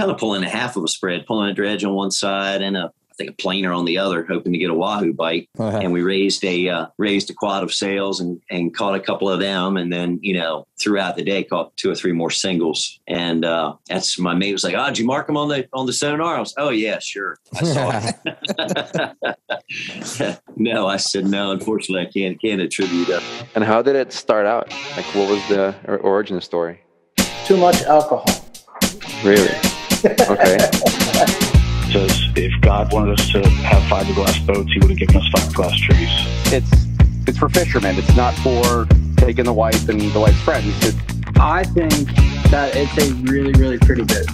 kind of pulling a half of a spread, pulling a dredge on one side and a think a planer on the other, hoping to get a wahoo bite. Uh-huh. And we raised a uh, raised a quad of sails and and caught a couple of them, and then you know throughout the day caught two or three more singles. And uh, that's my mate was like, "Oh, did you mark them on the on the sonar?" I was, "Oh yeah, sure." I saw it. no, I said no. Unfortunately, I can't can't attribute that. And how did it start out? Like, what was the origin story? Too much alcohol. Really? Okay. says if God wanted us to have fiberglass boats, He would have given us fiberglass trees. It's it's for fishermen. It's not for taking the wife and the wife's friends. It's, I think that it's a really really pretty bit.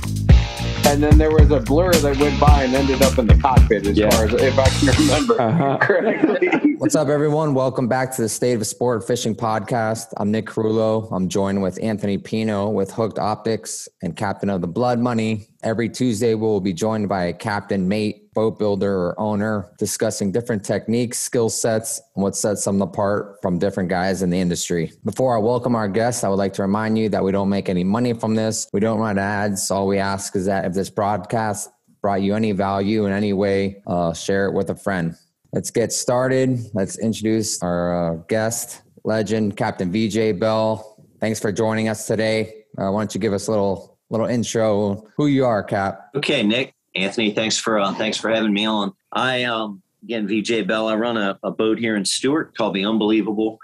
And then there was a blur that went by and ended up in the cockpit, as yeah. far as if I can remember uh-huh. correctly. What's up, everyone? Welcome back to the State of Sport Fishing Podcast. I'm Nick Carullo. I'm joined with Anthony Pino with Hooked Optics and Captain of the Blood Money. Every Tuesday, we'll be joined by a captain, mate, boat builder, or owner discussing different techniques, skill sets, and what sets them apart from different guys in the industry. Before I welcome our guests, I would like to remind you that we don't make any money from this. We don't run ads. All we ask is that if this broadcast brought you any value in any way, uh, share it with a friend. Let's get started. Let's introduce our uh, guest, legend, Captain VJ Bell. Thanks for joining us today. Uh, why don't you give us a little little intro who you are, Cap? Okay, Nick, Anthony, thanks for uh, thanks for having me on. I um, again VJ Bell. I run a, a boat here in Stuart called the Unbelievable.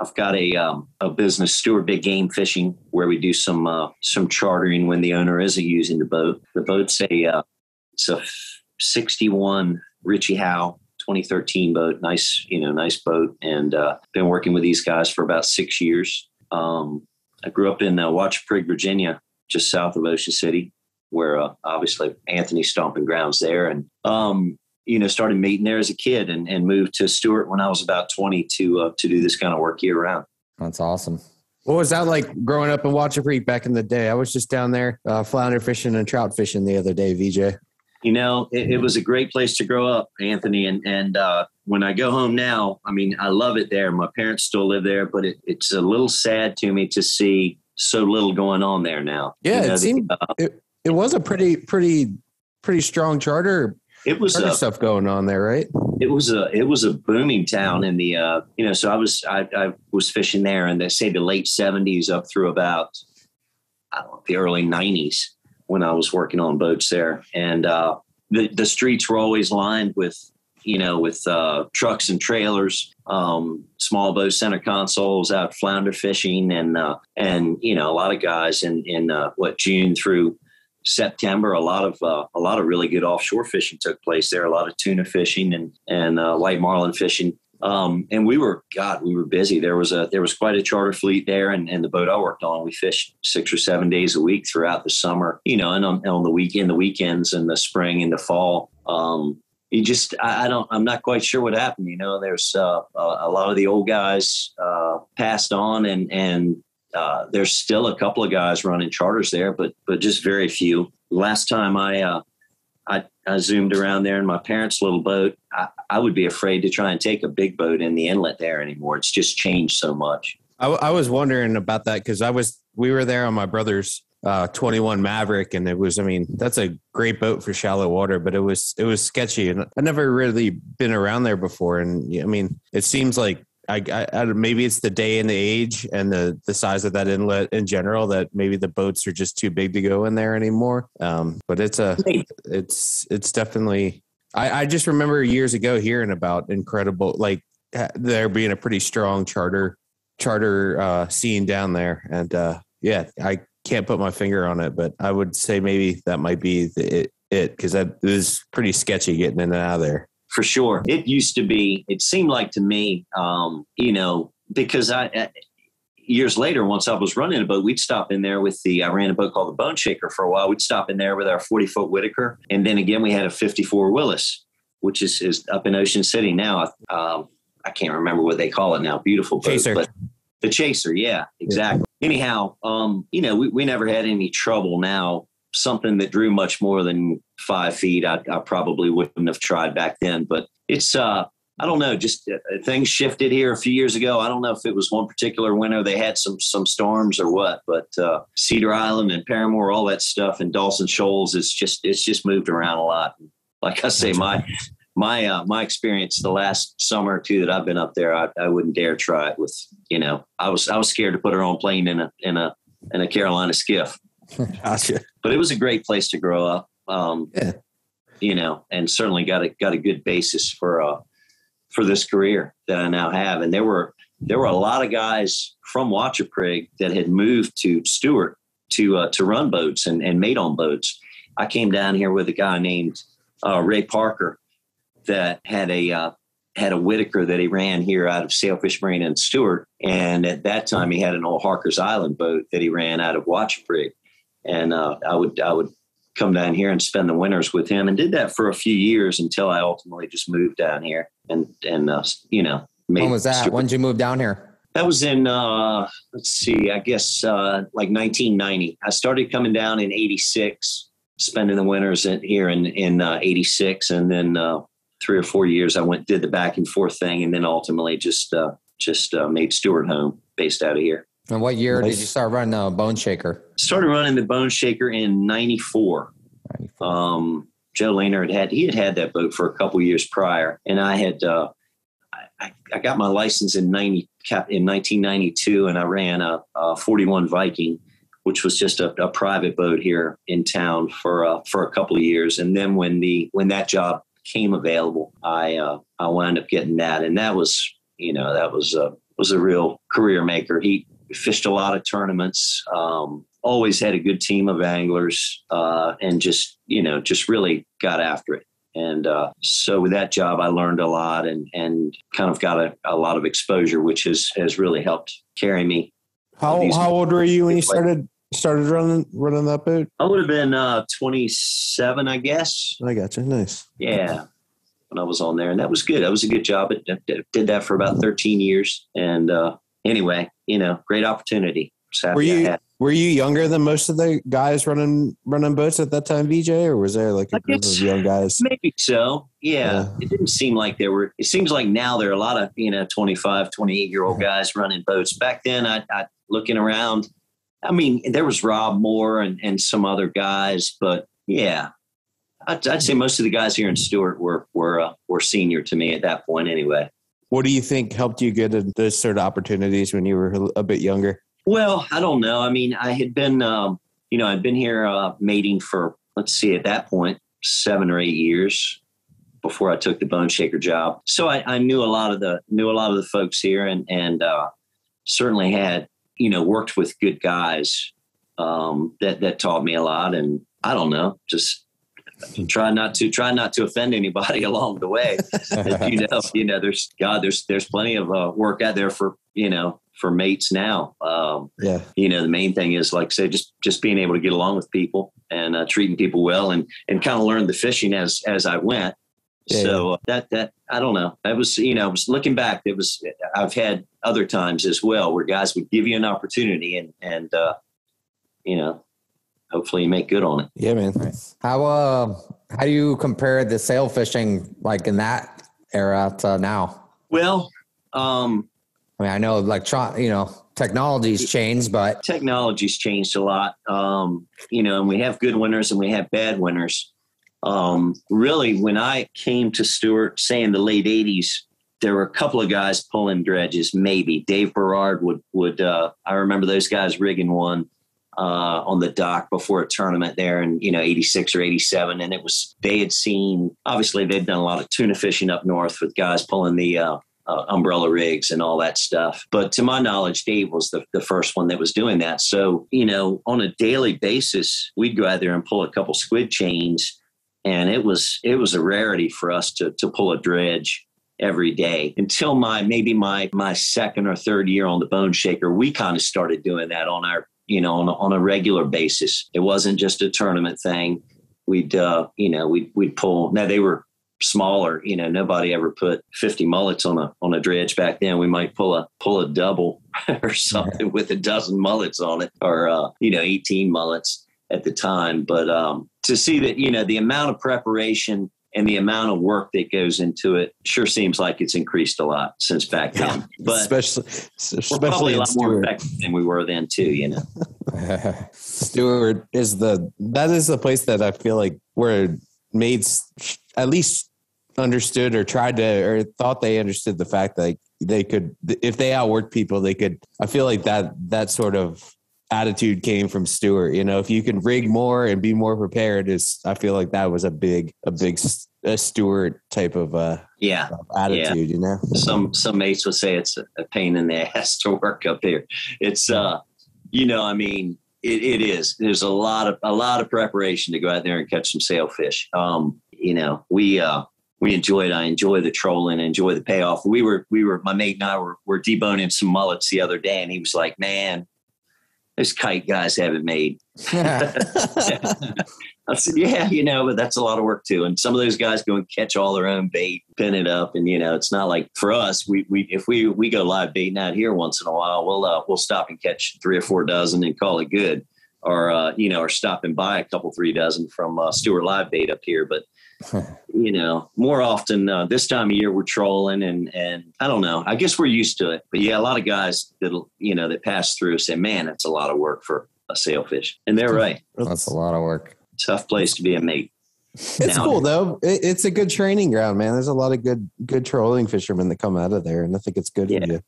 I've got a um, a business, Stuart Big Game Fishing, where we do some uh, some chartering when the owner isn't using the boat. The boat's a uh, it's a 61 Richie Howe 2013 boat. Nice, you know, nice boat. And uh, been working with these guys for about six years. Um, I grew up in uh, Wachapreague, Virginia, just south of Ocean City, where uh, obviously Anthony's stomping grounds there. And, um, you know, started meeting there as a kid and, and moved to Stuart when I was about 20 to, uh, to do this kind of work year round. That's awesome. What was that like growing up in Wachapreague back in the day? I was just down there uh, flounder fishing and trout fishing the other day, VJ you know, it, it, was a great place to grow up, Anthony. And and uh, when I go home now, I mean, I love it there. My parents still live there, but it, it's a little sad to me to see so little going on there now. Yeah, you know, it seemed uh, it, it was a pretty pretty pretty strong charter. It was charter a, stuff going on there, right? It was a it was a booming town in the uh, you know. So I was I, I was fishing there in the say the late seventies up through about I don't know the early nineties when I was working on boats there, and uh, the the streets were always lined with you know with uh, trucks and trailers, um, small boat center consoles out flounder fishing, and uh, and you know a lot of guys in in uh, what June through September, a lot of uh, a lot of really good offshore fishing took place there. A lot of tuna fishing and and uh, white marlin fishing um, and we were, God, we were busy. There was a, there was quite a charter fleet there and, and the boat I worked on, we fished six or seven days a week throughout the summer, you know, and on, on the weekend, the weekends and the spring and the fall. Um, you just, I, I, don't, I'm not quite sure what happened. You know, there's uh, a, a, lot of the old guys uh, passed on and, and uh, there's still a couple of guys running charters there, but, but just very few. Last time I, uh, I, I zoomed around there in my parents' little boat. I, I would be afraid to try and take a big boat in the inlet there anymore. It's just changed so much. I, I was wondering about that because I was we were there on my brother's uh, 21 Maverick, and it was I mean that's a great boat for shallow water, but it was it was sketchy, and I never really been around there before. And I mean, it seems like I, I, I, maybe it's the day and the age and the the size of that inlet in general that maybe the boats are just too big to go in there anymore. Um, but it's a it's it's definitely. I, I just remember years ago hearing about incredible like there being a pretty strong charter charter uh, scene down there, and uh, yeah, I can't put my finger on it, but I would say maybe that might be the, it it because that is pretty sketchy getting in and out of there for sure. It used to be, it seemed like to me, um, you know, because I, I, years later, once I was running a boat, we'd stop in there with the, I ran a boat called the Bone Shaker for a while. We'd stop in there with our 40 foot Whiticar. And then again, we had a 54 Willis, which is, is up in Ocean City now. Um, I can't remember what they call it now. Beautiful boat, Chaser. but the Chaser. Yeah, exactly. Anyhow, um, you know, we, we never had any trouble now something that drew much more than five feet, I, I, probably wouldn't have tried back then. But it's uh, I don't know, just uh, things shifted here a few years ago. I don't know if it was one particular winter they had some some storms or what, but uh, Cedar Island and Parramore, all that stuff, and Dawson Shoals, it's just it's just moved around a lot. Like I say, my my uh, my experience the last summer or two that I've been up there, I, I wouldn't dare try it with you know I was I was scared to put her on plane in a in a in a Carolina skiff. Gotcha. But it was a great place to grow up. Um, Yeah. You know, and certainly got a got a good basis for uh for this career that I now have. And there were there were a lot of guys from Wachapreague that had moved to Stuart to uh, to run boats and, and mate on boats. I came down here with a guy named uh, Ray Parker that had a uh, had a Whiticar that he ran here out of Sailfish Marine in Stuart, and at that time he had an old Harker's Island boat that he ran out of Wachapreague, and uh, I would I would come down here and spend the winters with him, and did that for a few years until I ultimately just moved down here and and uh, you know made When was that? Stuart- When did you move down here? that was in uh let's see, I guess uh like 1990. I started coming down in 86, spending the winters in, here in in uh, 86 and then uh 3 or 4 years I went did the back and forth thing and then ultimately just uh just uh, made Stuart home based out of here. And what year did you start running the Bone Shaker? Started running the Bone Shaker in 94. Um, Joe Lehner had had he had had that boat for a couple years prior, and I had uh, I, I got my license in ninety cap in 1992, and I ran a, a 41 Viking, which was just a, a private boat here in town for uh, for a couple of years, and then when the when that job came available, I uh, I wound up getting that, and that was you know that was a was a real career maker. He fished a lot of tournaments. Um, always had a good team of anglers uh, and just you know just really got after it and uh, so with that job i learned a lot and and kind of got a, a lot of exposure which has has really helped carry me How how old were you when you started started running running that boat? i would have been uh, 27 i guess I got you. Nice. yeah when i was on there and that was good that was a good job I did- that for about 13 years and uh, anyway you know great opportunity Were you were you younger than most of the guys running running boats at that time, VJ, or was there like a group of young guys? Maybe so. Yeah. Yeah. It didn't seem like there were, it seems like now there are a lot of, you know, 25, 28 year old guys running boats. Back then, I, I looking around, I mean, there was Rob Moore and, and some other guys, but yeah, I'd, I'd say most of the guys here in Stuart were, were, uh, were senior to me at that point anyway. What do you think helped you get those sort of opportunities when you were a bit younger? Well, I don't know. I mean, I had been, um, you know, I'd been here uh, mating for, let's see, at that point, seven or eight years before I took the Bone Shaker job. So I, I knew a lot of the knew a lot of the folks here, and and uh, certainly had you know worked with good guys um, that that taught me a lot. And I don't know, just try not to try not to offend anybody along the way. you know, you know, there's God, there's there's plenty of uh, work out there for you know for mates now. Um, Yeah. you know the main thing is like I say just just being able to get along with people and uh, treating people well and and kind of learn the fishing as as i went Yeah, so uh, that that i don't know i was you know I was looking back it was i've had other times as well where guys would give you an opportunity and and uh you know hopefully you make good on it Yeah, man. How uh how do you compare the sail fishing like in that era to now? well um I mean, I know like tro- you know technology's changed, but technology's changed a lot. Um, you know, and we have good winners and we have bad winners. Um, really, when I came to Stuart, say in the late '80s, there were a couple of guys pulling dredges. Maybe Dave Berard would would. Uh, I remember those guys rigging one uh, on the dock before a tournament there in you know '86 or '87, and it was they had seen. Obviously, they'd done a lot of tuna fishing up north with guys pulling the uh, uh, umbrella rigs and all that stuff. But to my knowledge, Dave was the, the first one that was doing that. So, you know, on a daily basis, we'd go out there and pull a couple squid chains. And it was it was a rarity for us to to pull a dredge every day until my maybe my my second or third year on the bone shaker we kind of started doing that on our you know on a, on a regular basis it wasn't just a tournament thing we'd uh you know we'd we'd pull now they were smaller. You know, nobody ever put 50 mullets on a on a dredge back then. We might pull a pull a double or something with a dozen mullets on it, or uh, you know, 18 mullets at the time. But um, to see that, you know, the amount of preparation and the amount of work that goes into it sure seems like it's increased a lot since back then. But especially we're especially probably a lot more effective than we were then too. You know, Stuart is the that is the place that I feel like where maids at least understood or tried to or thought they understood the fact that like, they could if they outworked people they could I feel like that that sort of attitude came from Stuart you know if you can rig more and be more prepared is I feel like that was a big a big a Stuart type of uh yeah. attitude you know Some some mates would say it's a, a pain in the ass to work up here. It's uh, you know, I mean, it, it is. There's a lot of a lot of preparation to go out there and catch some sailfish. Um, you know, we uh we enjoyed. I enjoy the trolling, enjoy the payoff. We were we were my mate and I were were deboning some mullets the other day, and he was like, "Man, those kite guys haven't made." I said, "Yeah, you know, but that's a lot of work too." And some of those guys go and catch all their own bait, pin it up, and you know, it's not like for us. We we if we we go live baiting out here once in a while, we'll uh, we'll stop and catch three or four dozen and call it good, or uh, you know, or stop and buy a couple three dozen from uh, Stuart Live Bait up here, but you know, more often uh, this time of year we're trolling and and I don't know. I guess we're used to it. But yeah, a lot of guys that you know that pass through say, "Man, that's a lot of work for a sailfish," and they're right. That's a lot of work. Tough place to be a mate. It's Now- cool though. It, it's a good training ground, man. There's a lot of good good trolling fishermen that come out of there, and I think it's good Yeah. for you.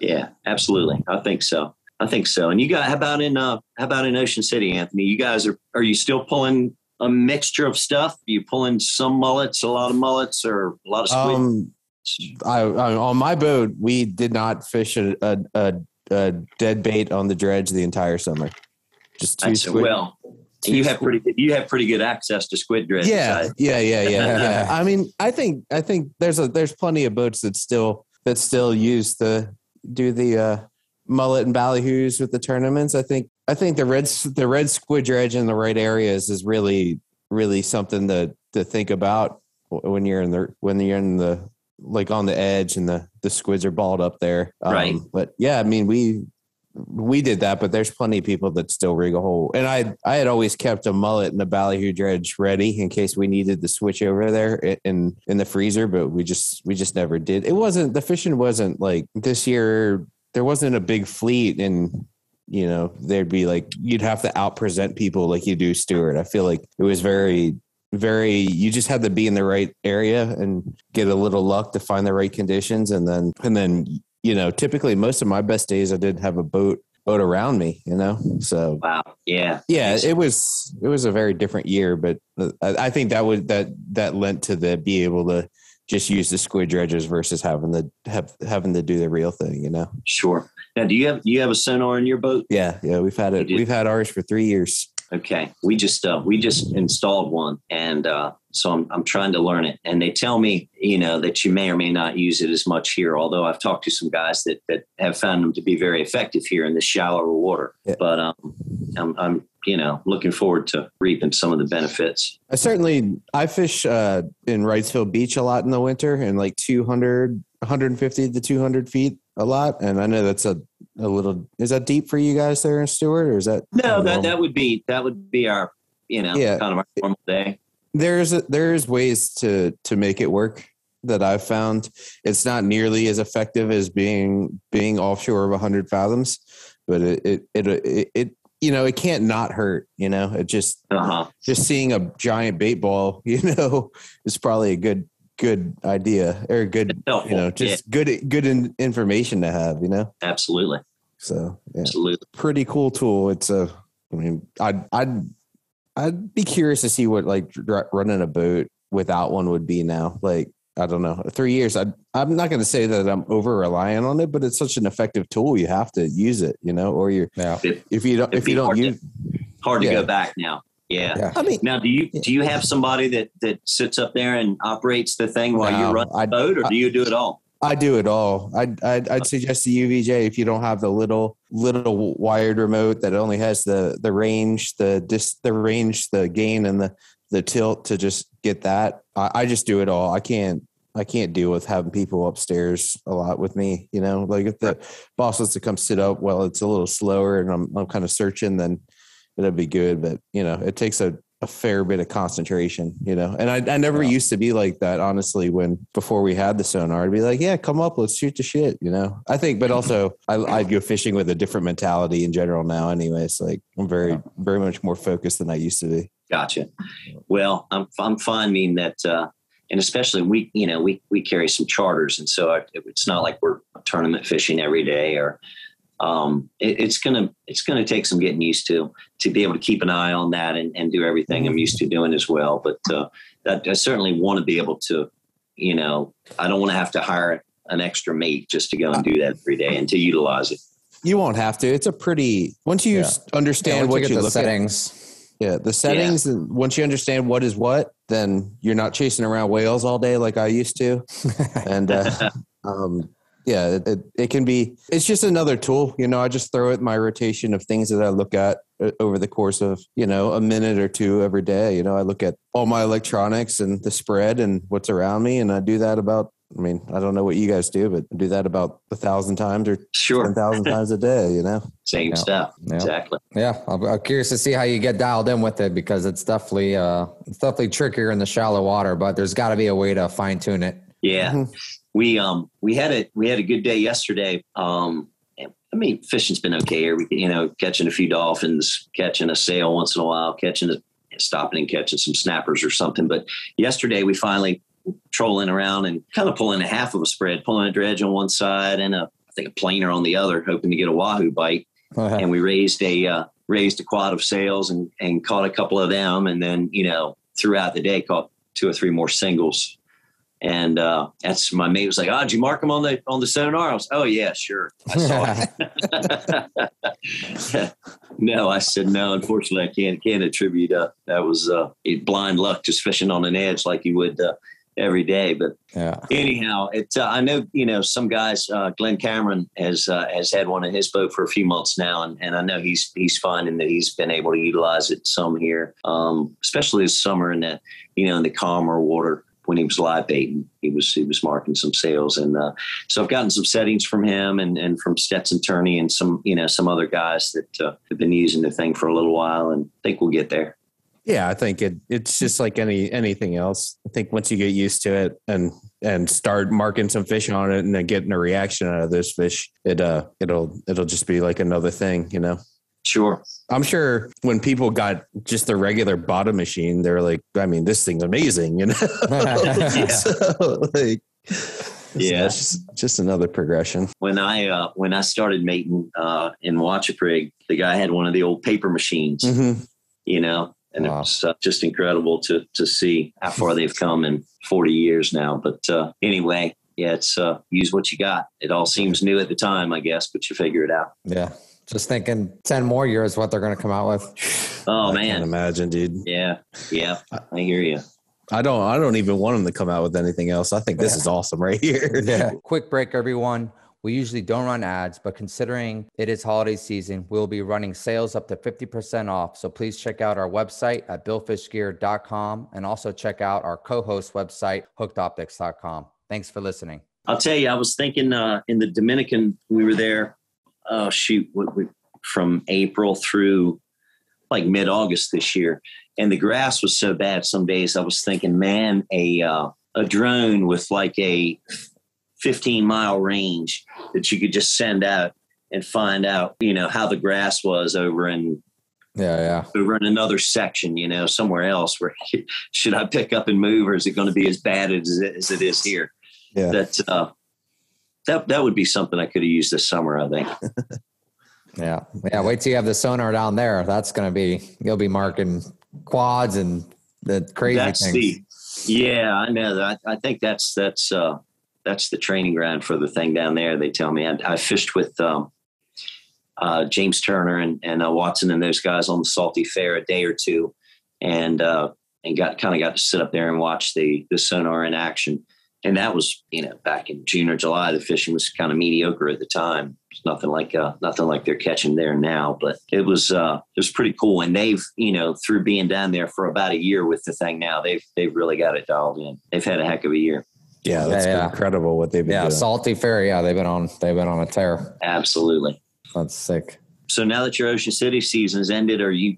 Yeah, absolutely. I think so. I think so. And you got how about in uh how about in Ocean City, Anthony? You guys are are you still pulling a mixture of stuff? You pull in some mullets, a lot of mullets, or a lot of squid? Um, I, I on my boat, we did not fish a, a, a, a dead bait on the dredge the entire summer. Just two squid. well, you have pretty good, you have pretty good access to squid dredge. yeah, yeah, yeah, yeah, yeah. I mean, I think I think there's a there's plenty of boats that still that still use the do the uh, mullet and ballyhoos with the tournaments. I think I think the red the red squid dredge in the right areas is really really something to to think about when you're in the when you're in the like on the edge and the the squids are balled up there. Um, Right. But yeah, I mean we we did that, but there's plenty of people that still rig a hole. And I I had always kept a mullet and a ballyhoo dredge ready in case we needed to switch over there in in the freezer, but we just we just never did. It wasn't the fishing wasn't like this year. There wasn't a big fleet, and you know there'd be like you'd have to out present people like you do Stuart. I feel like it was very very you just had to be in the right area and get a little luck to find the right conditions and then and then you know typically most of my best days i did have a boat boat around me you know so Wow. Yeah. yeah it was it was a very different year but uh, i I think that would that that lent to the be able to just use the squid dredges versus having the have having to do the real thing you know Sure. Now, do you have do you have a sonar in your boat? yeah yeah we've had it we've had ours for three years Okay, we just uh, we just installed one, and uh, so I'm I'm trying to learn it. And they tell me, you know, that you may or may not use it as much here. Although I've talked to some guys that that have found them to be very effective here in the shallower water. Yeah. But um, I'm I'm you know looking forward to reaping some of the benefits. I certainly I fish uh, in Wrightsville Beach a lot in the winter and like 200, 150 to 200 feet a lot. And I know that's a, a little, is that deep for you guys there in Stuart or is that? No, that that would be that would be our you know Yeah. kind of our normal day. there's a, there's ways to to make it work that I've found. It's not nearly as effective as being being offshore of 100 fathoms, but it it it, it, it you know it can't not hurt. You know, it just Uh huh. just seeing a giant bait ball, you know, is probably a good good idea or good you know just good good in, information to have. You know, Absolutely, so yeah absolutely. pretty cool tool. It's a, I mean, I'd, I'd, I'd be curious to see what like dr- running a boat without one would be now. Like, I don't know, three years. I, I'm not going to say that I'm over reliant on it, but it's such an effective tool. You have to use it, you know, or you're, Yeah. if you don't, It'd if you don't hard to- use, Hard to Yeah. go back now. Yeah. Yeah. I mean, Now, do you do you have somebody that that sits up there and operates the thing while you No, run I- the boat, or do you do it all? I do it all. I'd, I'd, I'd suggest the UVJ if you don't have the little little wired remote that only has the the range, the dis, the range, the gain, and the the tilt to just get that. I, I just do it all. I can't I can't deal with having people upstairs a lot with me. You know, like if the boss wants to come sit up, well, it's a little slower, and I'm I'm kind of searching, then it'll be good. But you know, it takes a a fair bit of concentration, you know. And I, I never used to be like that, honestly. When before we had the sonar, I'd be like, "Yeah, come up, let's shoot the shit," you know. I think, but also I, I'd go fishing with a different mentality in general now. Anyways, like I'm very, very much more focused than I used to be. Gotcha. Well, I'm I'm finding that, uh, and especially we, you know, we we carry some charters, and so it's not like we're tournament fishing every day, or um, it, it's gonna it's gonna take some getting used to to be able to keep an eye on that and, and do everything I'm used to doing as well. But uh, that, I certainly want to be able to, you know, I don't want to have to hire an extra mate just to go and do that every day and to utilize it. You won't have to. It's a pretty once you Yeah. understand Yeah, once what you you, get the look settings. at. Yeah, the settings. And once you understand what is what, then you're not chasing around whales all day like I used to. and uh, um, yeah, it, it, it can be. It's just another tool. You know, I just throw it in my rotation of things that I look at uh, over the course of you know a minute or two every day. You know, I look at all my electronics and the spread and what's around me, and I do that about. I mean, I don't know what you guys do, but I do that about a thousand times or ten Sure, thousand times a day. You know. same Yeah. stuff. Yeah. Exactly. Yeah, I'm, I'm curious to see how you get dialed in with it because it's definitely uh, it's definitely trickier in the shallow water, but there's got to be a way to fine tune it. Yeah, Mhm. We um we had a we had a good day yesterday. Um, I mean, fishing's been okay here. We, you know, catching a few dolphins, catching a sail once in a while, catching a stopping and catching some snappers or something. But yesterday we finally trolling around and kind of pulling a half of a spread, pulling a dredge on one side and a I think a planer on the other, hoping to get a wahoo bite. and we raised a uh, raised a quad of sails and and caught a couple of them, and then you know throughout the day caught two or three more singles. And uh, that's my mate was like, "Oh, did you mark them on the on the sonar?" I was, "Oh yeah, sure, I saw it." no, I said no. Unfortunately, I can't can't attribute uh, that was uh, blind luck, just fishing on an edge like you would uh, every day. But yeah, anyhow, it's uh, I know you know some guys. Uh, Glenn Cameron has uh, has had one in his boat for a few months now, and, and I know he's he's finding that he's been able to utilize it some here, um, especially this summer in the you know in the calmer water when he was live baiting. He was he was marking some sails, and uh, so I've gotten some settings from him and and from Stetson Turney and some you know some other guys that uh, have been using the thing for a little while, and think we'll get there. Yeah, I think it it's just like any anything else. I think once you get used to it and and start marking some fish on it and then getting a reaction out of those fish, it uh it'll it'll just be like another thing, you know. Sure. I'm sure when people got just the regular bottom machine, they're like, I mean, this thing's amazing, you know. so, like, Yeah. it's just, just another progression. when I uh, when I started mating uh, in Wachapreague, the guy had one of the old paper machines, Mhm. you know, and Wow. it was uh, just incredible to to see how far they've come in 40 years now. But uh, anyway, yeah, it's uh, use what you got. It all seems new at the time, I guess, but you figure it out. yeah. Just thinking, ten more years, what they're going to come out with. Oh I can't man, imagine, dude. yeah, yeah, I hear you. I don't. I don't even want them to come out with anything else. I think this is awesome right here. Yeah. Quick break, everyone. We usually don't run ads, but considering it is holiday season, we'll be running sales up to 50% off. So please check out our website at billfishgear.com and also check out our co host website, hookedoptics.com. Thanks for listening. I'll tell you, I was thinking uh, in the Dominican, we were there. Oh shoot, what we, from April through like mid August this year, and the grass was so bad. Some days I was thinking, man, a uh, a drone with like a 15 mile range that you could just send out and find out, you know, how the grass was over in Yeah, yeah. over in another section, you know, somewhere else. Where should I pick up and move, or is it going to be as bad as it, as it is here? Yeah. That uh, that that would be something I could have used this summer. I think. Yeah. Yeah. Wait till you have the sonar down there. That's going to be, you'll be marking quads and the crazy that's things. the yeah, I know that. I, I think that's that's uh, that's the training ground for the thing down there. They tell me I, I fished with um, uh, James Turner and and uh, Watson and those guys on the Salty Fair a day or two, and uh, and got kind of got to sit up there and watch the the sonar in action. And that was you know back in June or July. The fishing was kind of mediocre at the time. It's nothing like uh, nothing like they're catching there now, but it was uh, it was pretty cool. And they've you know through being down there for about a year with the thing now, they've they've really got it dialed in. They've had a heck of a year. Yeah, that's Yeah, yeah. incredible what they've been Yeah. doing. Salty Fair. Yeah. They've been on, they've been on a tear. Absolutely. That's sick. So now that your Ocean City season's ended, are you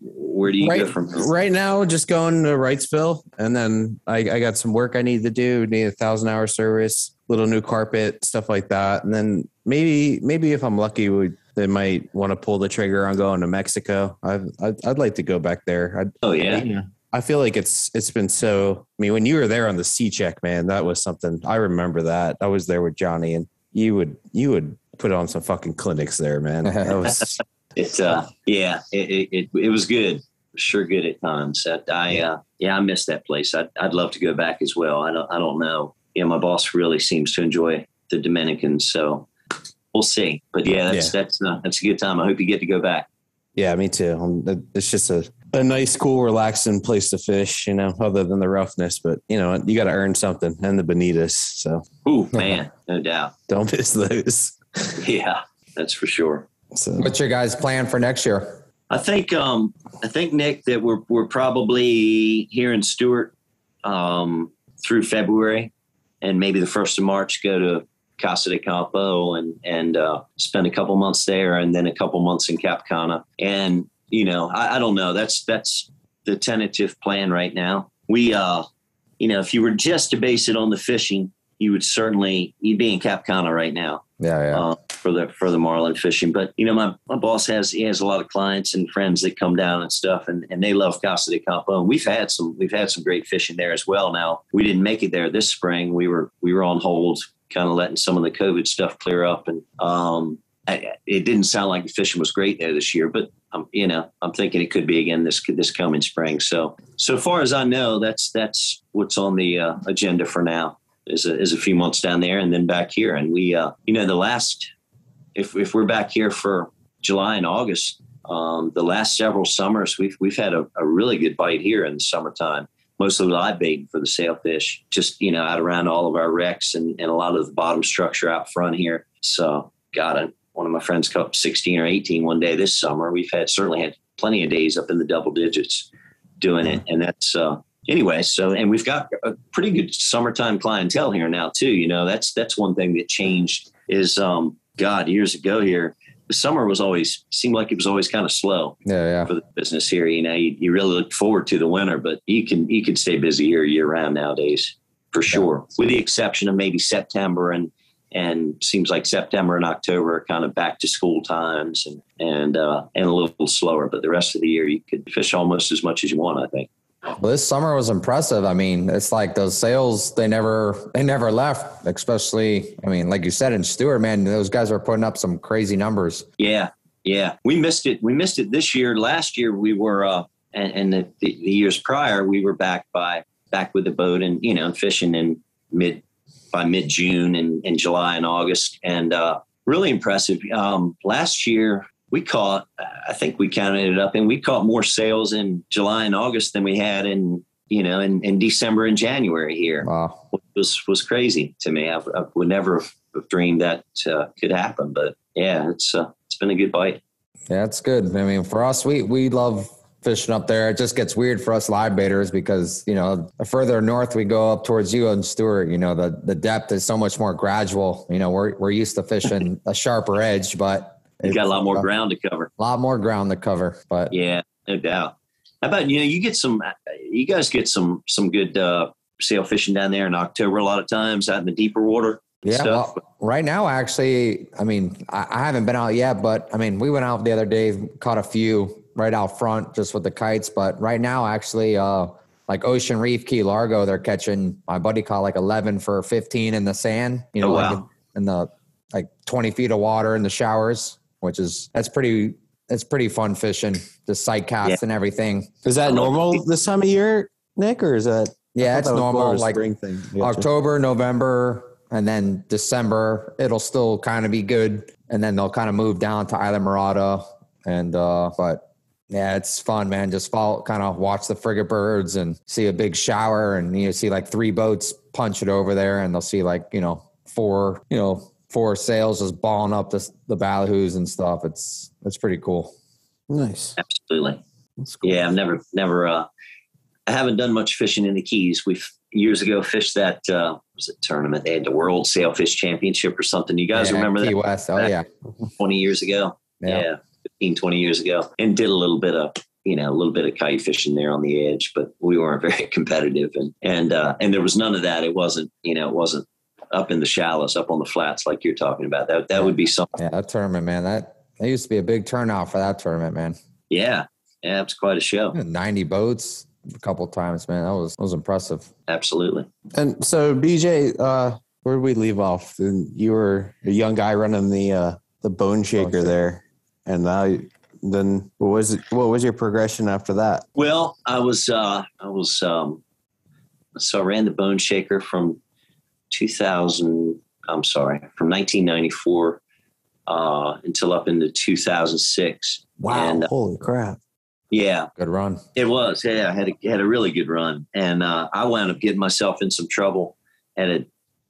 where do you right, go from here? right now, just going to Wrightsville, and then I, I got some work I need to do. Need a thousand hour service, little new carpet, stuff like that, and then maybe maybe if I'm lucky, we they might want to pull the trigger on going to Mexico. I've, I'd I'd like to go back there. I'd, Oh yeah, I feel like it's it's been so. I mean, when you were there on the Sea Check, man, that was something. I remember that. I was there with Johnny, and you would you would put on some fucking clinics there, man. That was it's uh yeah, it it, it, was good. Sure good at times. I, I uh yeah, I miss that place. I'd I'd love to go back as well. I don't I don't know. Yeah, my boss really seems to enjoy the Dominicans, so we'll see. But yeah, that's Yeah. that's uh, that's a good time. I hope you get to go back. yeah, me too. Um, It's just a a nice, cool, relaxing place to fish. You know, other than the roughness, but you know, you got to earn something, and the bonitas. So Ooh man, no doubt. don't miss those. Yeah, that's for sure. So What's your guys' plan for next year? I think um I think Nick that we're we're probably here in Stuart um through February and maybe the first of March go to Casa de Campo and and uh, spend a couple months there and then a couple months in Cap Cana. And you know, I, I don't know. That's that's the tentative plan right now. We uh you know, if you were just to base it on the fishing, you would certainly you'd be in Cap Cana right now Yeah, yeah. uh, for the for the marlin fishing. But you know, my, my boss has he has a lot of clients and friends that come down and stuff, and, and they love Casa de Campo. And we've had some we've had some great fishing there as well. Now we didn't make it there this spring. We were we were on hold, kind of letting some of the COVID stuff clear up, and um, I, it didn't sound like the fishing was great there this year. But you know, I'm thinking it could be again this this coming spring. So so far as I know, that's that's what's on the uh, agenda for now is a, is a few months down there and then back here. And we, uh, you know, the last, if, if we're back here for July and August, um, the last several summers, we've, we've had a, a really good bite here in the summertime. Mostly live baiting for the sailfish, just, you know, out around all of our wrecks and, and a lot of the bottom structure out front here. So got it. One of my friends caught 16 or 18 one day this summer. We've had certainly had plenty of days up in the double digits doing it. And that's, uh, anyway, so and we've got a pretty good summertime clientele here now too. You know, that's that's one thing that changed is um God, years ago here, the summer was always seemed like it was always kind of slow yeah, yeah. for the business here. You know, you, you really look forward to the winter, but you can you can stay busy here year round nowadays for sure, with the exception of maybe September and and seems like September and October are kind of back to school times and and uh, and a little slower. But the rest of the year, you could fish almost as much as you want. I think. Well, this summer was impressive. I mean, it's like those sails they never they never left. Especially, I mean, like you said in Stuart, man, those guys are putting up some crazy numbers. Yeah, yeah. We missed it. We missed it this year. Last year we were, uh, and, and the, the, the years prior we were back by back with the boat and you know fishing in mid by mid June and, and July and August, and uh, really impressive. Um, last year we caught, I think we counted it up, and we caught more sails in July and August than we had in you know in, in December and January here Wow. was was crazy to me. I, I would never have dreamed that uh, could happen, but yeah, it's uh, it's been a good bite. Yeah, it's good. I mean, for us, we we love fishing up there. It just gets weird for us live baiters because you know the further north we go up towards you and Stuart, you know the the depth is so much more gradual. You know, we're we're used to fishing a sharper edge, but You got a lot more ground to cover. a lot more ground to cover. But Yeah, no doubt. How about you know you get some you guys get some some good uh, sail fishing down there in October a lot of times out in the deeper water. Yeah, stuff. well, right now, actually, I mean, I, I haven't been out yet, but I mean, we went out the other day, caught a few right out front just with the kites. But right now, actually, uh, like Ocean Reef, Key Largo, they're catching. My buddy caught like eleven for fifteen in the sand. You know, Oh, like wow. in, in the like twenty feet of water in the showers, which is that's pretty. that's pretty fun fishing, the sight casts Yeah. and everything. Is that normal this time of year, Nick, or is that? Yeah, thought it's that normal. Like spring thing. October, November, and then December, it'll still kind of be good. And then they'll kind of move down to Islamorada. And, uh, but yeah, it's fun, man. Just follow, kind of watch the frigate birds and see a big shower and you know, see like three boats punch it over there and they'll see like, you know, four, you know, four sails just balling up the, the ballyhoos and stuff. It's, it's pretty cool. Nice. Absolutely. Cool. Yeah, I've never never uh, I haven't done much fishing in the Keys. We've years ago fished that uh, was it tournament? They had the World Sailfish Championship or something. You guys Yeah, remember Key that? West. Oh, That- yeah. 20 years ago. Yeah. Yeah. 15, 20 years ago. And did a little bit of you know, a little bit of kite fishing there on the edge, but we weren't very competitive. And, and, uh, and there was none of that. It wasn't, you know, it wasn't up in the shallows, up on the flats, like you're talking about. That, that would be something. Yeah. That tournament, man, that, that used to be a big turnout for that tournament, man. Yeah. Yeah. It was quite a show. 90 boats a couple times, man. That was, that was impressive. Absolutely. And so VJ, uh, where did we leave off? And you were a young guy running the, uh, the bone shaker, bone there. And now then what was it, what was your progression after that? Well, I was uh, I was um, so I ran the Bone Shaker from 2000. I'm sorry, from 1994 uh, until up into 2006. Wow! And, uh, holy crap! Yeah, good run. It was. Yeah, I had a, had a really good run, and uh, I wound up getting myself in some trouble at a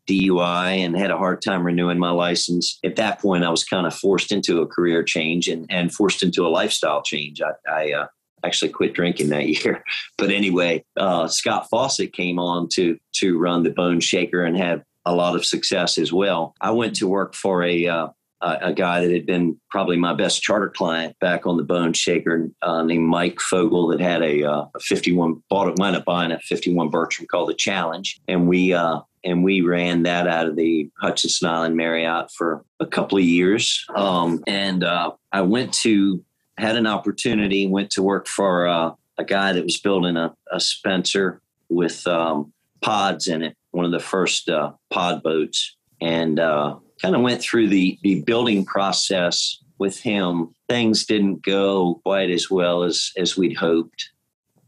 DUI and had a hard time renewing my license. At that point, I was kind of forced into a career change and, and forced into a lifestyle change. I, I uh, actually quit drinking that year. But anyway, uh, Scott Fawcett came on to to run the Bone Shaker and had a lot of success as well. I went to work for a uh, a guy that had been probably my best charter client back on the Bone Shaker, uh, named Mike Fogel, that had a, uh, a 51 bought it, wound up buying a 51 Bertram called the Challenge, and we uh, and we ran that out of the Hutchinson Island Marriott for a couple of years. Um, and uh, I went to had an opportunity, went to work for uh, a guy that was building a, a Spencer with um, pods in it, one of the first uh, pod boats, and uh, kind of went through the the building process with him. Things didn't go quite as well as as we'd hoped,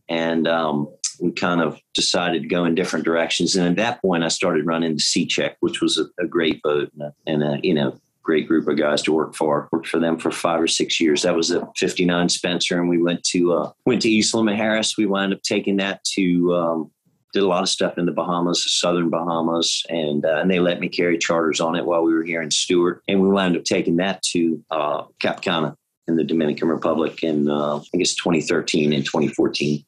and um, we kind of decided to go in different directions. And at that point, I started running the Sea Check, which was a, a great boat and, a, and a, you know great group of guys to work for. Worked for them for five or six years. That was a '59 Spencer, and we went to uh, went to East Harris. We wound up taking that to. Um, did a lot of stuff in the Bahamas, southern Bahamas, and uh, and they let me carry charters on it while we were here in Stuart. And we wound up taking that to uh, Cap Cana in the Dominican Republic in uh, I guess 2013 and 2014.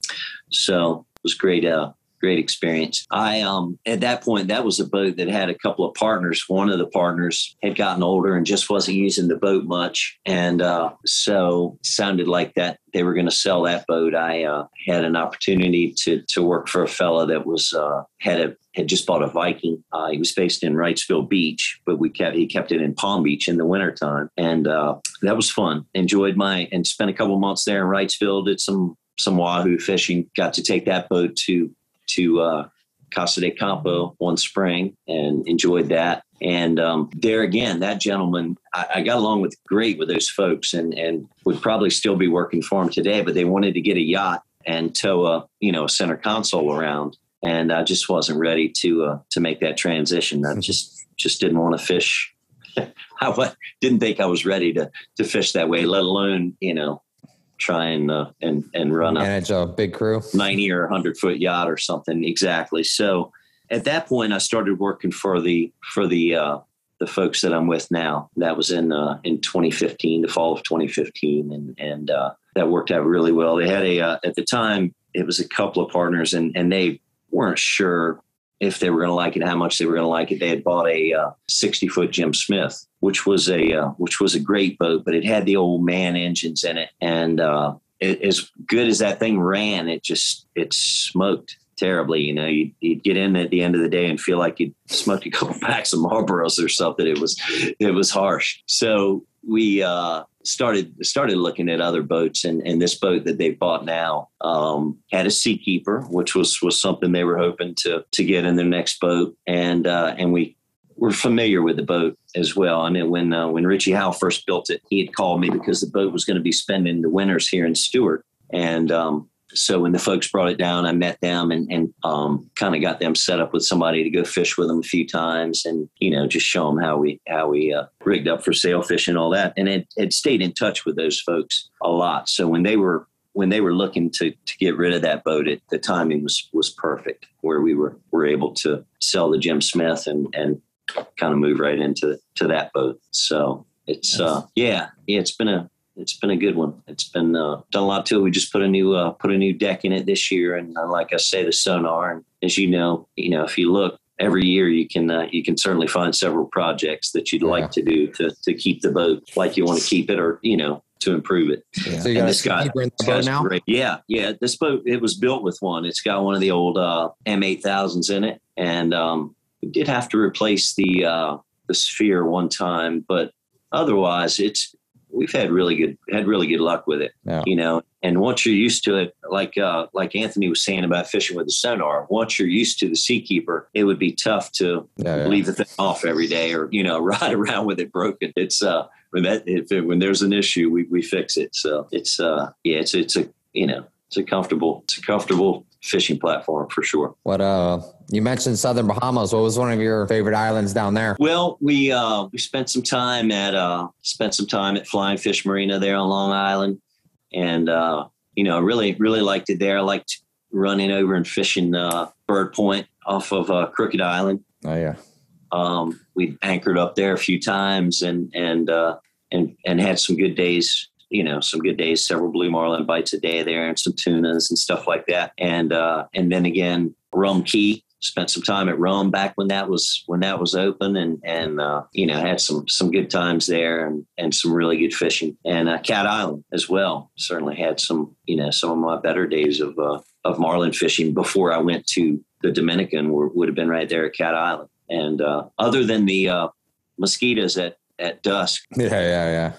So it was great. Uh, great experience. I um at that point that was a boat that had a couple of partners. One of the partners had gotten older and just wasn't using the boat much, and uh, so sounded like that they were going to sell that boat. I uh, had an opportunity to to work for a fella that was uh, had a had just bought a Viking. Uh, he was based in Wrightsville Beach, but we kept he kept it in Palm Beach in the wintertime. And uh, that was fun. Enjoyed my and spent a couple months there in Wrightsville, did some some wahoo fishing. Got to take that boat to to uh, Casa de Campo one spring and enjoyed that. And um, there again, that gentleman, I, I, got along with great with those folks, and and would probably still be working for him today. But they wanted to get a yacht and tow a you know a center console around, and I just wasn't ready to uh, to make that transition. I just just didn't want to fish. I didn't think I was ready to to fish that way, let alone you know try and uh, and and run manage a, a big crew, ninety or hundred foot yacht or something. Exactly. So at that point, I started working for the for the uh, the folks that I'm with now. That was in uh, in 2015, the fall of 2015, and and uh, that worked out really well. They had a uh, at the time it was a couple of partners, and and they weren't sure if they were going to like it, how much they were going to like it. They had bought a uh, 60 foot Jim Smith, which was a uh, which was a great boat, but it had the old MAN engines in it, and uh, it, as good as that thing ran, it just it smoked terribly. You know, you'd, you'd, get in at the end of the day and feel like you'd smoked a couple packs of Marlboros or something. It was it was harsh. So we uh, started started looking at other boats, and, and this boat that they bought now um, had a Seakeeper, which was was something they were hoping to to get in their next boat, and uh, and we were familiar with the boat as well. I mean, when uh, when Richie Howe first built it, he had called me because the boat was going to be spending the winters here in Stuart, and um, so when the folks brought it down, I met them and, and um, kind of got them set up with somebody to go fish with them a few times, and you know just show them how we how we uh, rigged up for sailfish and all that. And it had stayed in touch with those folks a lot. So when they were when they were looking to to get rid of that boat, it, the timing was was perfect, where we were were able to sell the Jim Smith and and kind of move right into to that boat. So it's uh, yeah, yeah, it's been a it's been a good one. It's been uh, done a lot to it. We just put a new uh, put a new deck in it this year, and uh, like I say, the sonar. And as you know, you know if you look every year, you can uh, you can certainly find several projects that you'd yeah. like to do to to keep the boat like you want to keep it, or you know to improve it. So you got And a this guy, keeper in the this boat now? great. Yeah, yeah. This boat it was built with one. It's got one of the old uh, M8000s in it, and um, we did have to replace the uh, the sphere one time, but otherwise, it's we've had really good had really good luck with it. Yeah. You know, and once you're used to it, like uh, like Anthony was saying about fishing with the sonar, once you're used to the Seakeeper, it would be tough to Yeah, yeah. leave the thing off every day or you know ride around with it broken. It's uh when that if it, when there's an issue, we we fix it. So it's uh yeah, it's it's a you know it's a comfortable it's a comfortable fishing platform for sure. What uh you mentioned Southern Bahamas. What was one of your favorite islands down there? Well, we uh, we spent some time at uh, spent some time at Flying Fish Marina there on Long Island, and uh, you know I really really liked it there. I liked running over and fishing uh, Bird Point off of uh, Crooked Island. Oh yeah. Um, we anchored up there a few times and and uh, and and had some good days. You know, some good days. Several blue marlin bites a day there, and some tunas and stuff like that. And uh, and then again, Rum Cay. Spent some time at Rome back when that was when that was open, and and uh, you know had some some good times there, and and some really good fishing. And uh, Cat Island as well. Certainly had some you know some of my better days of uh, of marlin fishing before I went to the Dominican. Were, would have been right there at Cat Island. And uh, other than the uh, mosquitoes at at dusk, Yeah, yeah, yeah.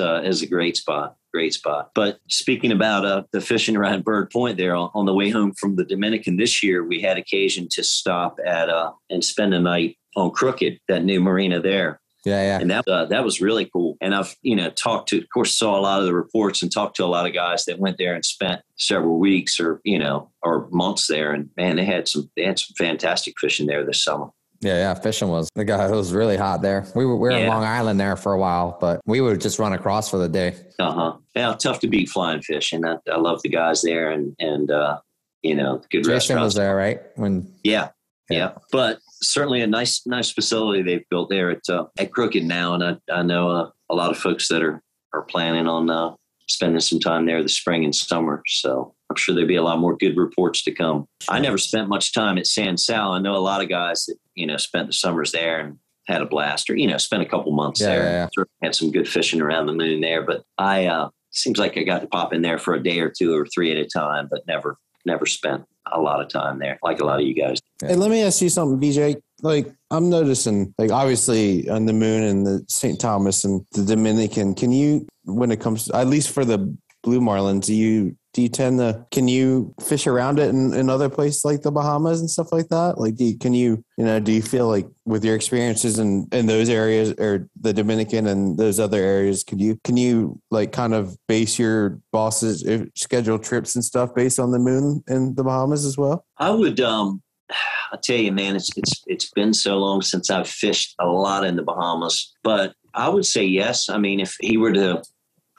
Uh, is a great spot. Great spot. But speaking about uh, the fishing around Bird Point there on, on the way home from the Dominican this year, we had occasion to stop at uh, and spend a night on Crooked, that new marina there. Yeah, yeah. And that uh, that was really cool. And I've you know talked to, of course, saw a lot of the reports and talked to a lot of guys that went there and spent several weeks or you know or months there. And man, they had some they had some fantastic fishing there this summer. Yeah, yeah. Fishing was the guy. It was really hot there. We were we were in Long Island there for a while, but we would just run across for the day. Uh huh. Yeah, tough to beat flying fish, and I, I love the guys there, and and uh, you know, good Jason restaurants. was there, right? When Yeah, Yeah. yeah, But certainly a nice nice facility they've built there at uh, at Crooked now, and I I know uh, a lot of folks that are are planning on uh, spending some time there this spring and summer. So I'm sure there'll be a lot more good reports to come. I never spent much time at San Sal. I know a lot of guys that you know spent the summers there and had a blast, or you know spent a couple months Yeah, there. yeah, yeah. Sort of Had some good fishing around the moon there, but I uh, seems like I got to pop in there for a day or two or three at a time, but never never spent a lot of time there like a lot of you guys. Hey, let me ask you something, VJ. Like I'm noticing, like obviously on the moon and the St. Thomas and the Dominican, can you, when it comes, to, at least for the blue marlins, do you do you tend to can you fish around it in, in other places like the Bahamas and stuff like that? Like, do you, can you you know do you feel like with your experiences in in those areas or the Dominican and those other areas, can you can you like kind of base your bosses uh, schedule trips and stuff based on the moon in the Bahamas as well? I would um I tell you, man, it's it's it's been so long since I've fished a lot in the Bahamas. But I would say yes. I mean, if he were to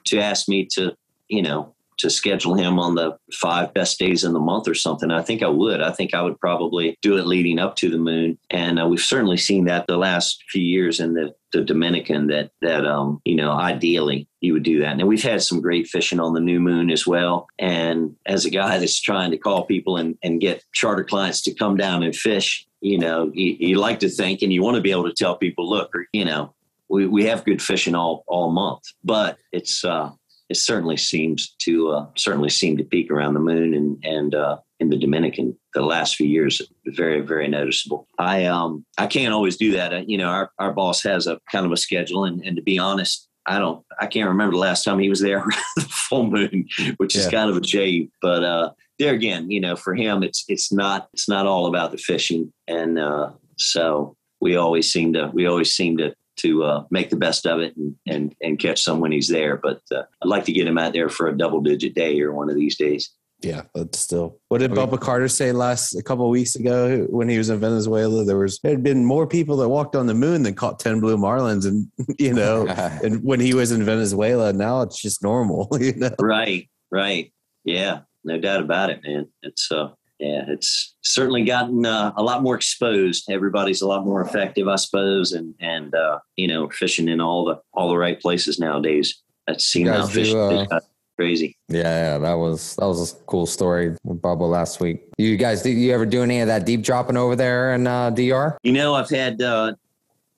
to ask me to, you know, to schedule him on the five best days in the month or something, I think I would. I think I would probably do it leading up to the moon. And uh, we've certainly seen that the last few years in the, the Dominican that that um, you know, ideally you would do that. And we've had some great fishing on the new moon as well. And as a guy that's trying to call people and, and get charter clients to come down and fish, you know, you, you like to think and you want to be able to tell people, look, or, you know, we, we have good fishing all all month, but it's uh, it certainly seems to uh, certainly seem to peak around the moon and and uh, in the Dominican the last few years very very noticeable. I um I can't always do that. Uh, you know, our, our boss has a kind of a schedule, and and to be honest, I don't I can't remember the last time he was there the full moon, which is kind of a shame. But uh, there again, you know, for him, it's it's not it's not all about the fishing, and uh, so we always seem to we always seem to to uh, make the best of it and, and and catch some when he's there. But uh, I'd like to get him out there for a double digit day or one of these days. Yeah, but still. What did Okay. Bubba Carter say last a couple of weeks ago when he was in Venezuela? There was there had been more people that walked on the moon than caught ten blue marlins, and you know, and when he was in Venezuela, now it's just normal. You know, Right, right, yeah, no doubt about it, man. It's uh, yeah, it's certainly gotten uh, a lot more exposed. Everybody's a lot more effective, I suppose, and and uh, you know, fishing in all the all the right places nowadays. That's seen out fishing uh, crazy. Yeah, yeah, that was that was a cool story with Bubba last week. You guys, did you ever do any of that deep dropping over there in uh, DR? You know, I've had uh,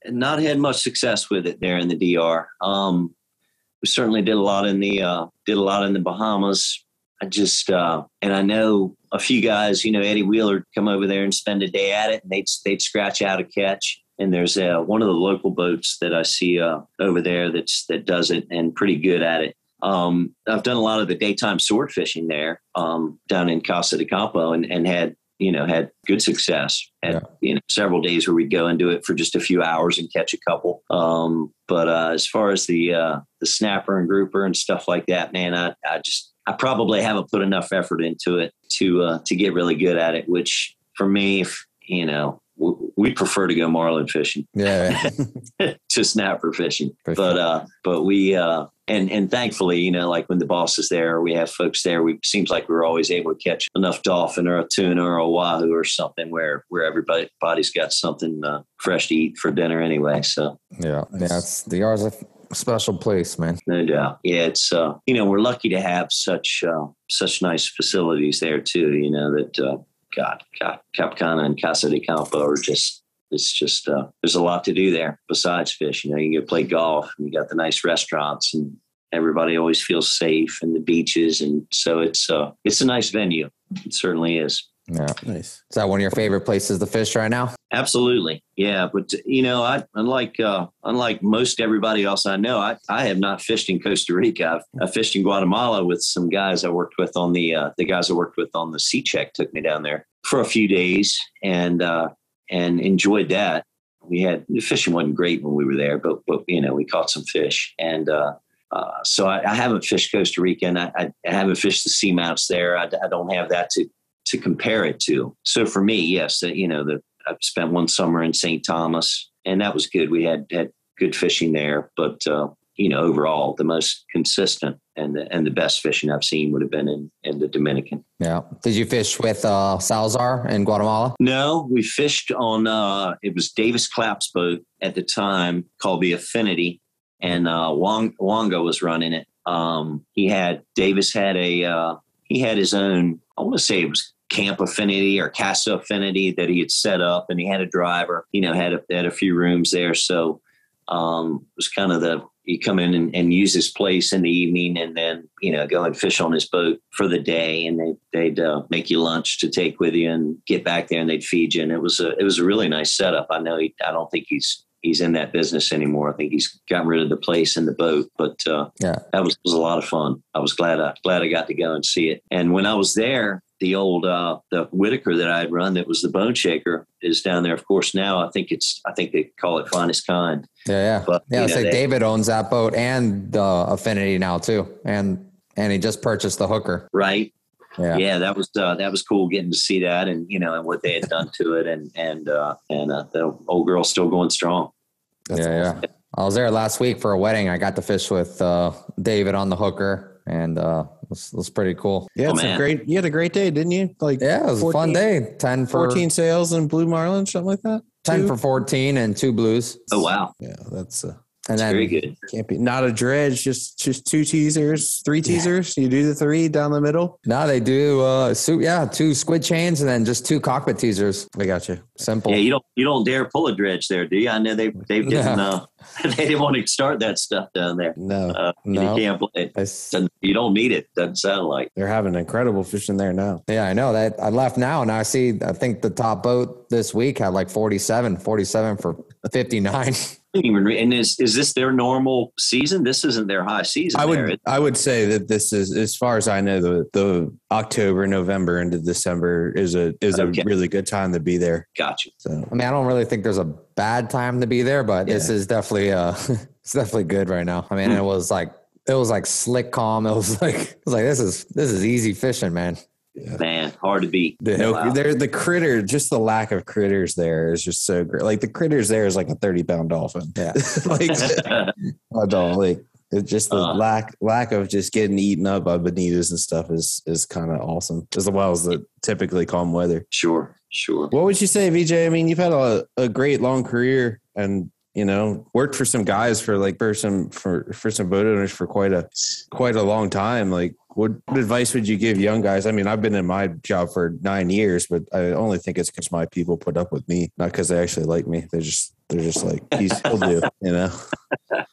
not had much success with it there in the DR. Um, we certainly did a lot in the uh, did a lot in the Bahamas. I just uh, and I know a few guys. You know, Eddie Wheeler come over there and spend a day at it, and they'd they'd scratch out a catch. And there's uh, one of the local boats that I see uh, over there that's that does it and pretty good at it. Um, I've done a lot of the daytime sword fishing there um, down in Casa de Campo and, and had you know had good success. Had yeah. you know several days where we'd go and do it for just a few hours and catch a couple. Um, but uh, as far as the uh, the snapper and grouper and stuff like that, man, I, I just I probably haven't put enough effort into it to uh, to get really good at it. Which for me, you know, we prefer to go marlin fishing. Yeah, to snapper fishing. For but sure. uh, but we uh, and and thankfully, you know, like when the boss is there, we have folks there. We seems like we're always able to catch enough dolphin or a tuna or a wahoo or something where where everybody's got something uh, fresh to eat for dinner anyway. So yeah, yeah, it's the R's a special place, man. No doubt. Yeah, it's uh, you know we're lucky to have such uh, such nice facilities there too. You know that uh, God, Cap- Cap Cana and Casa de Campo are just it's just uh, there's a lot to do there besides fish. You know, you can play golf and you got the nice restaurants and everybody always feels safe and the beaches and so it's uh it's a nice venue. It certainly is. Yeah, nice. Is that one of your favorite places to fish right now? Absolutely, yeah. But you know, I unlike uh, unlike most everybody else I know, I, I have not fished in Costa Rica. I've, I fished in Guatemala with some guys I worked with on the uh, the guys I worked with on the Sea Check took me down there for a few days, and uh, and enjoyed that. We had the fishing wasn't great when we were there, but but you know we caught some fish, and uh, uh, so I, I, haven't fished Costa Rica, and I, I, haven't fished the sea seamounts there. I, I, don't have that to to compare it to. So for me, yes, the, you know, the, I've spent one summer in St. Thomas, and that was good. We had had good fishing there, but uh, you know, overall, the most consistent and the, and the best fishing I've seen would have been in, in the Dominican. Yeah. Did you fish with uh, Salazar in Guatemala? No, we fished on, uh, it was Davis Clapp's boat at the time called the Affinity, and uh, Wong, Wonga was running it. Um, he had, Davis had a, uh, he had his own, I want to say it was Camp Affinity or Casa Affinity that he had set up, and he had a driver, you know, had a, had a few rooms there. So um, it was kind of the you come in and, and, use his place in the evening and then you know go and fish on his boat for the day and they, they'd uh, make you lunch to take with you and get back there and they'd feed you and it was a it was a really nice setup i know he, i don't think he's he's in that business anymore i think he's gotten rid of the place and the boat but uh, yeah that was, was a lot of fun i was glad i glad i got to go and see it and when i was there the old uh, the Whiticar that I had run that was the Bone Shaker is down there. Of course, now I think it's I think they call it Finest Kind. Yeah, yeah, but, yeah. It's know, like they, David owns that boat and the Affinity now too, and and he just purchased the Hooker. Right. Yeah. yeah, that was uh, that was cool getting to see that and you know and what they had done to it and and uh, and uh, the old girl's still going strong. That's yeah, awesome. yeah. I was there last week for a wedding. I got to fish with uh, David on the hooker, and uh, it was, it was pretty cool. Yeah, it's oh, a great. You had a great day, didn't you? Like, yeah, it was 14, a fun day. Ten for fourteen sails and blue marlin, something like that. Ten two? for fourteen and two blues. Oh wow! Yeah, that's uh, and then very good. Can't be not a dredge, just just two teasers, three teasers. Yeah. You do the three down the middle. No, they do uh so, yeah, two squid chains and then just two cockpit teasers. I got you. Simple. Yeah, you don't you don't dare pull a dredge there, do you? I know they uh, they didn't yeah. uh, they didn't want to start that stuff down there. No. Uh, no. You can't play it. You don't need it. Doesn't sound like they're having incredible fishing there now. Yeah, I know that I left now and I see I think the top boat this week had like 47, 47 for 59. even and is is this their normal season? This isn't their high season. I would there. I would say that this is as far as I know the the October, November into December is a is okay. a really good time to be there. Gotcha. So I mean I don't really think there's a bad time to be there, but yeah. this is definitely uh it's definitely good right now. I mean mm. it was like it was like slick calm. It was like it was like this is this is easy fishing, man. Yeah. Man, hard to beat. No, wow. there the critter, just the lack of critters there is just so great. Like the critters there is like a thirty pound dolphin. Yeah, like I don't like it's just the uh, lack lack of just getting eaten up by bonitas and stuff is is kind of awesome as well as the typically calm weather. Sure, sure. What would you say, VJ? I mean, you've had a, a great long career and you know worked for some guys for like for some for for some boat owners for quite a quite a long time. Like what advice would you give young guys? I mean, I've been in my job for nine years, but I only think it's because my people put up with me, not because they actually like me. They're just they're just like he's he'll do, you know.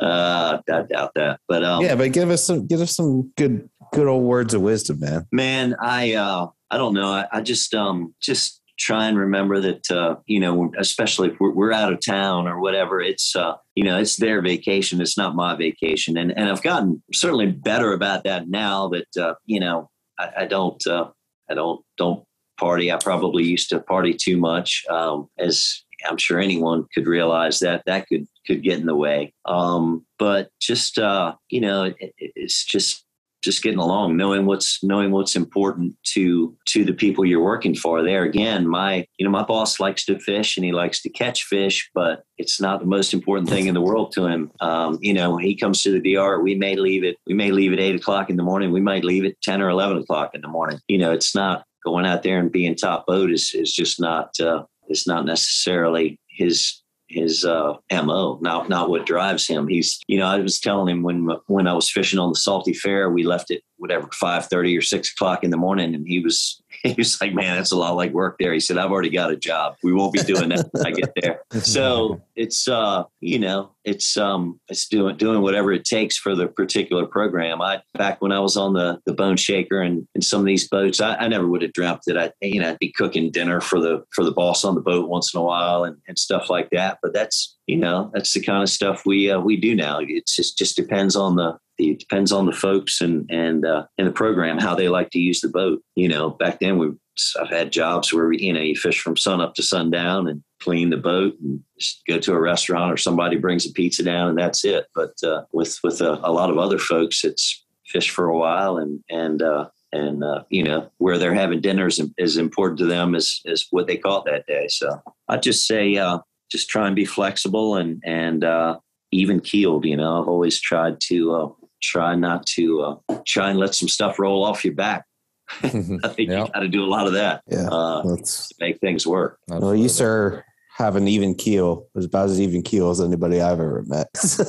Uh, I doubt that, but um, yeah, but give us some give us some good good old words of wisdom, man. Man, I uh, I don't know. I, I just um just try and remember that uh, you know, especially if we're, we're out of town or whatever. It's uh, you know, it's their vacation. It's not my vacation, and and I've gotten certainly better about that now. That uh, you know, I, I don't uh, I don't don't party. I probably used to party too much, um, as I'm sure anyone could realize that that could could get in the way. Um, but just uh, you know, it, it's just just getting along, knowing what's knowing what's important to to the people you're working for. There again, my you know my boss likes to fish and he likes to catch fish, but it's not the most important thing in the world to him. Um, you know, he comes to the DR. We may leave it. We may leave at eight o'clock in the morning. We might leave at ten or eleven o'clock in the morning. You know, it's not going out there and being top boat is is just not uh, it's not necessarily his his uh, mo, not not what drives him. He's you know I was telling him when when I was fishing on the Salty Fair, we left at whatever five thirty or six o'clock in the morning, and he was he was like, man, that's a lot like work there. He said, I've already got a job. We won't be doing that when I get there. So it's, uh, you know, it's, um, it's doing, doing whatever it takes for the particular program. I, back when I was on the, the bone shaker and, and some of these boats, I, I never would have dreamt that I, you know, I'd be cooking dinner for the, for the boss on the boat once in a while and, and stuff like that. But that's, you know, that's the kind of stuff we, uh, we do now. It just, just depends on the, it depends on the folks and and uh, and the program how they like to use the boat. You know, back then we I've had jobs where we, you know you fish from sun up to sundown and clean the boat and go to a restaurant or somebody brings a pizza down and that's it. But uh, with with a, a, lot of other folks, it's fish for a while and and uh, and uh, you know where they're having dinners is important to them as is what they caught that day. So I just say uh, just try and be flexible and and uh, even keeled. You know, I've always tried to uh, try not to uh, try and let some stuff roll off your back. I think yep. you got to do a lot of that yeah, uh, to make things work. Well, you sir have an even keel, as about as even keel as anybody I've ever met.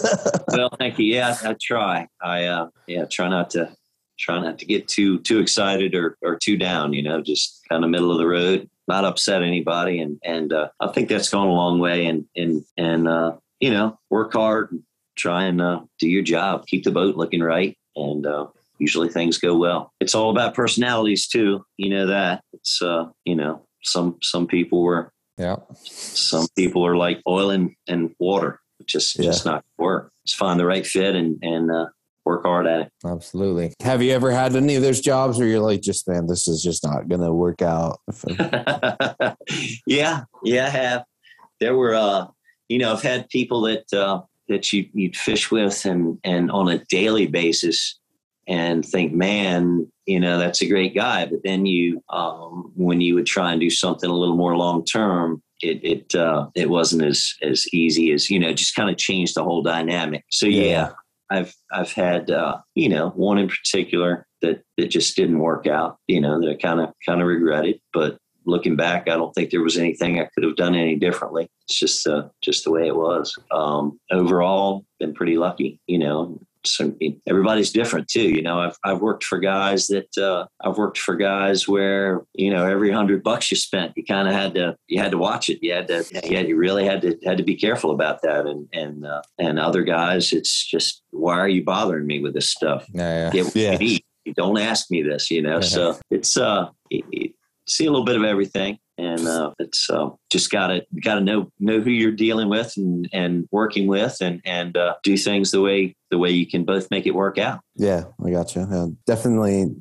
well, thank you. Yeah, I, I try. I uh, yeah, try not to try not to get too too excited or or too down. You know, just kind of middle of the road, not upset anybody, and and uh, I think that's gone a long way. And and and uh, you know, work hard, try and uh, do your job, keep the boat looking right, and uh, usually things go well. It's all about personalities too. You know that. It's uh, you know some some people were yeah. Some people are like oil and, and water. just yeah. just not work. Just find the right fit and and uh, work hard at it. Absolutely. Have you ever had any of those jobs where you're like, just man, this is just not going to work out? yeah, yeah, I have. There were, uh, you know, I've had people that uh, that you you'd fish with and and on a daily basis and think, man, you know, that's a great guy. But then you, um, when you would try and do something a little more long term, it it uh, it wasn't as as easy as you know, just kind of changed the whole dynamic. So yeah, yeah I've I've had uh, you know one in particular that that just didn't work out. You know that I kind of kind of regretted, but looking back, I don't think there was anything I could have done any differently. It's just uh, just the way it was. Um, overall, been pretty lucky, you know. So everybody's different too, you know. I've I've worked for guys that uh, I've worked for guys where you know every hundred bucks you spent, you kind of had to you had to watch it. You had to yeah, you really had to had to be careful about that. And and uh, and other guys, it's just why are you bothering me with this stuff? Yeah, yeah. yeah. Don't ask me this, you know. So it's uh, it, see a little bit of everything. And uh, it's uh, just gotta gotta know know who you're dealing with and and working with and and uh, do things the way the way you can both make it work out. Yeah i got you yeah, definitely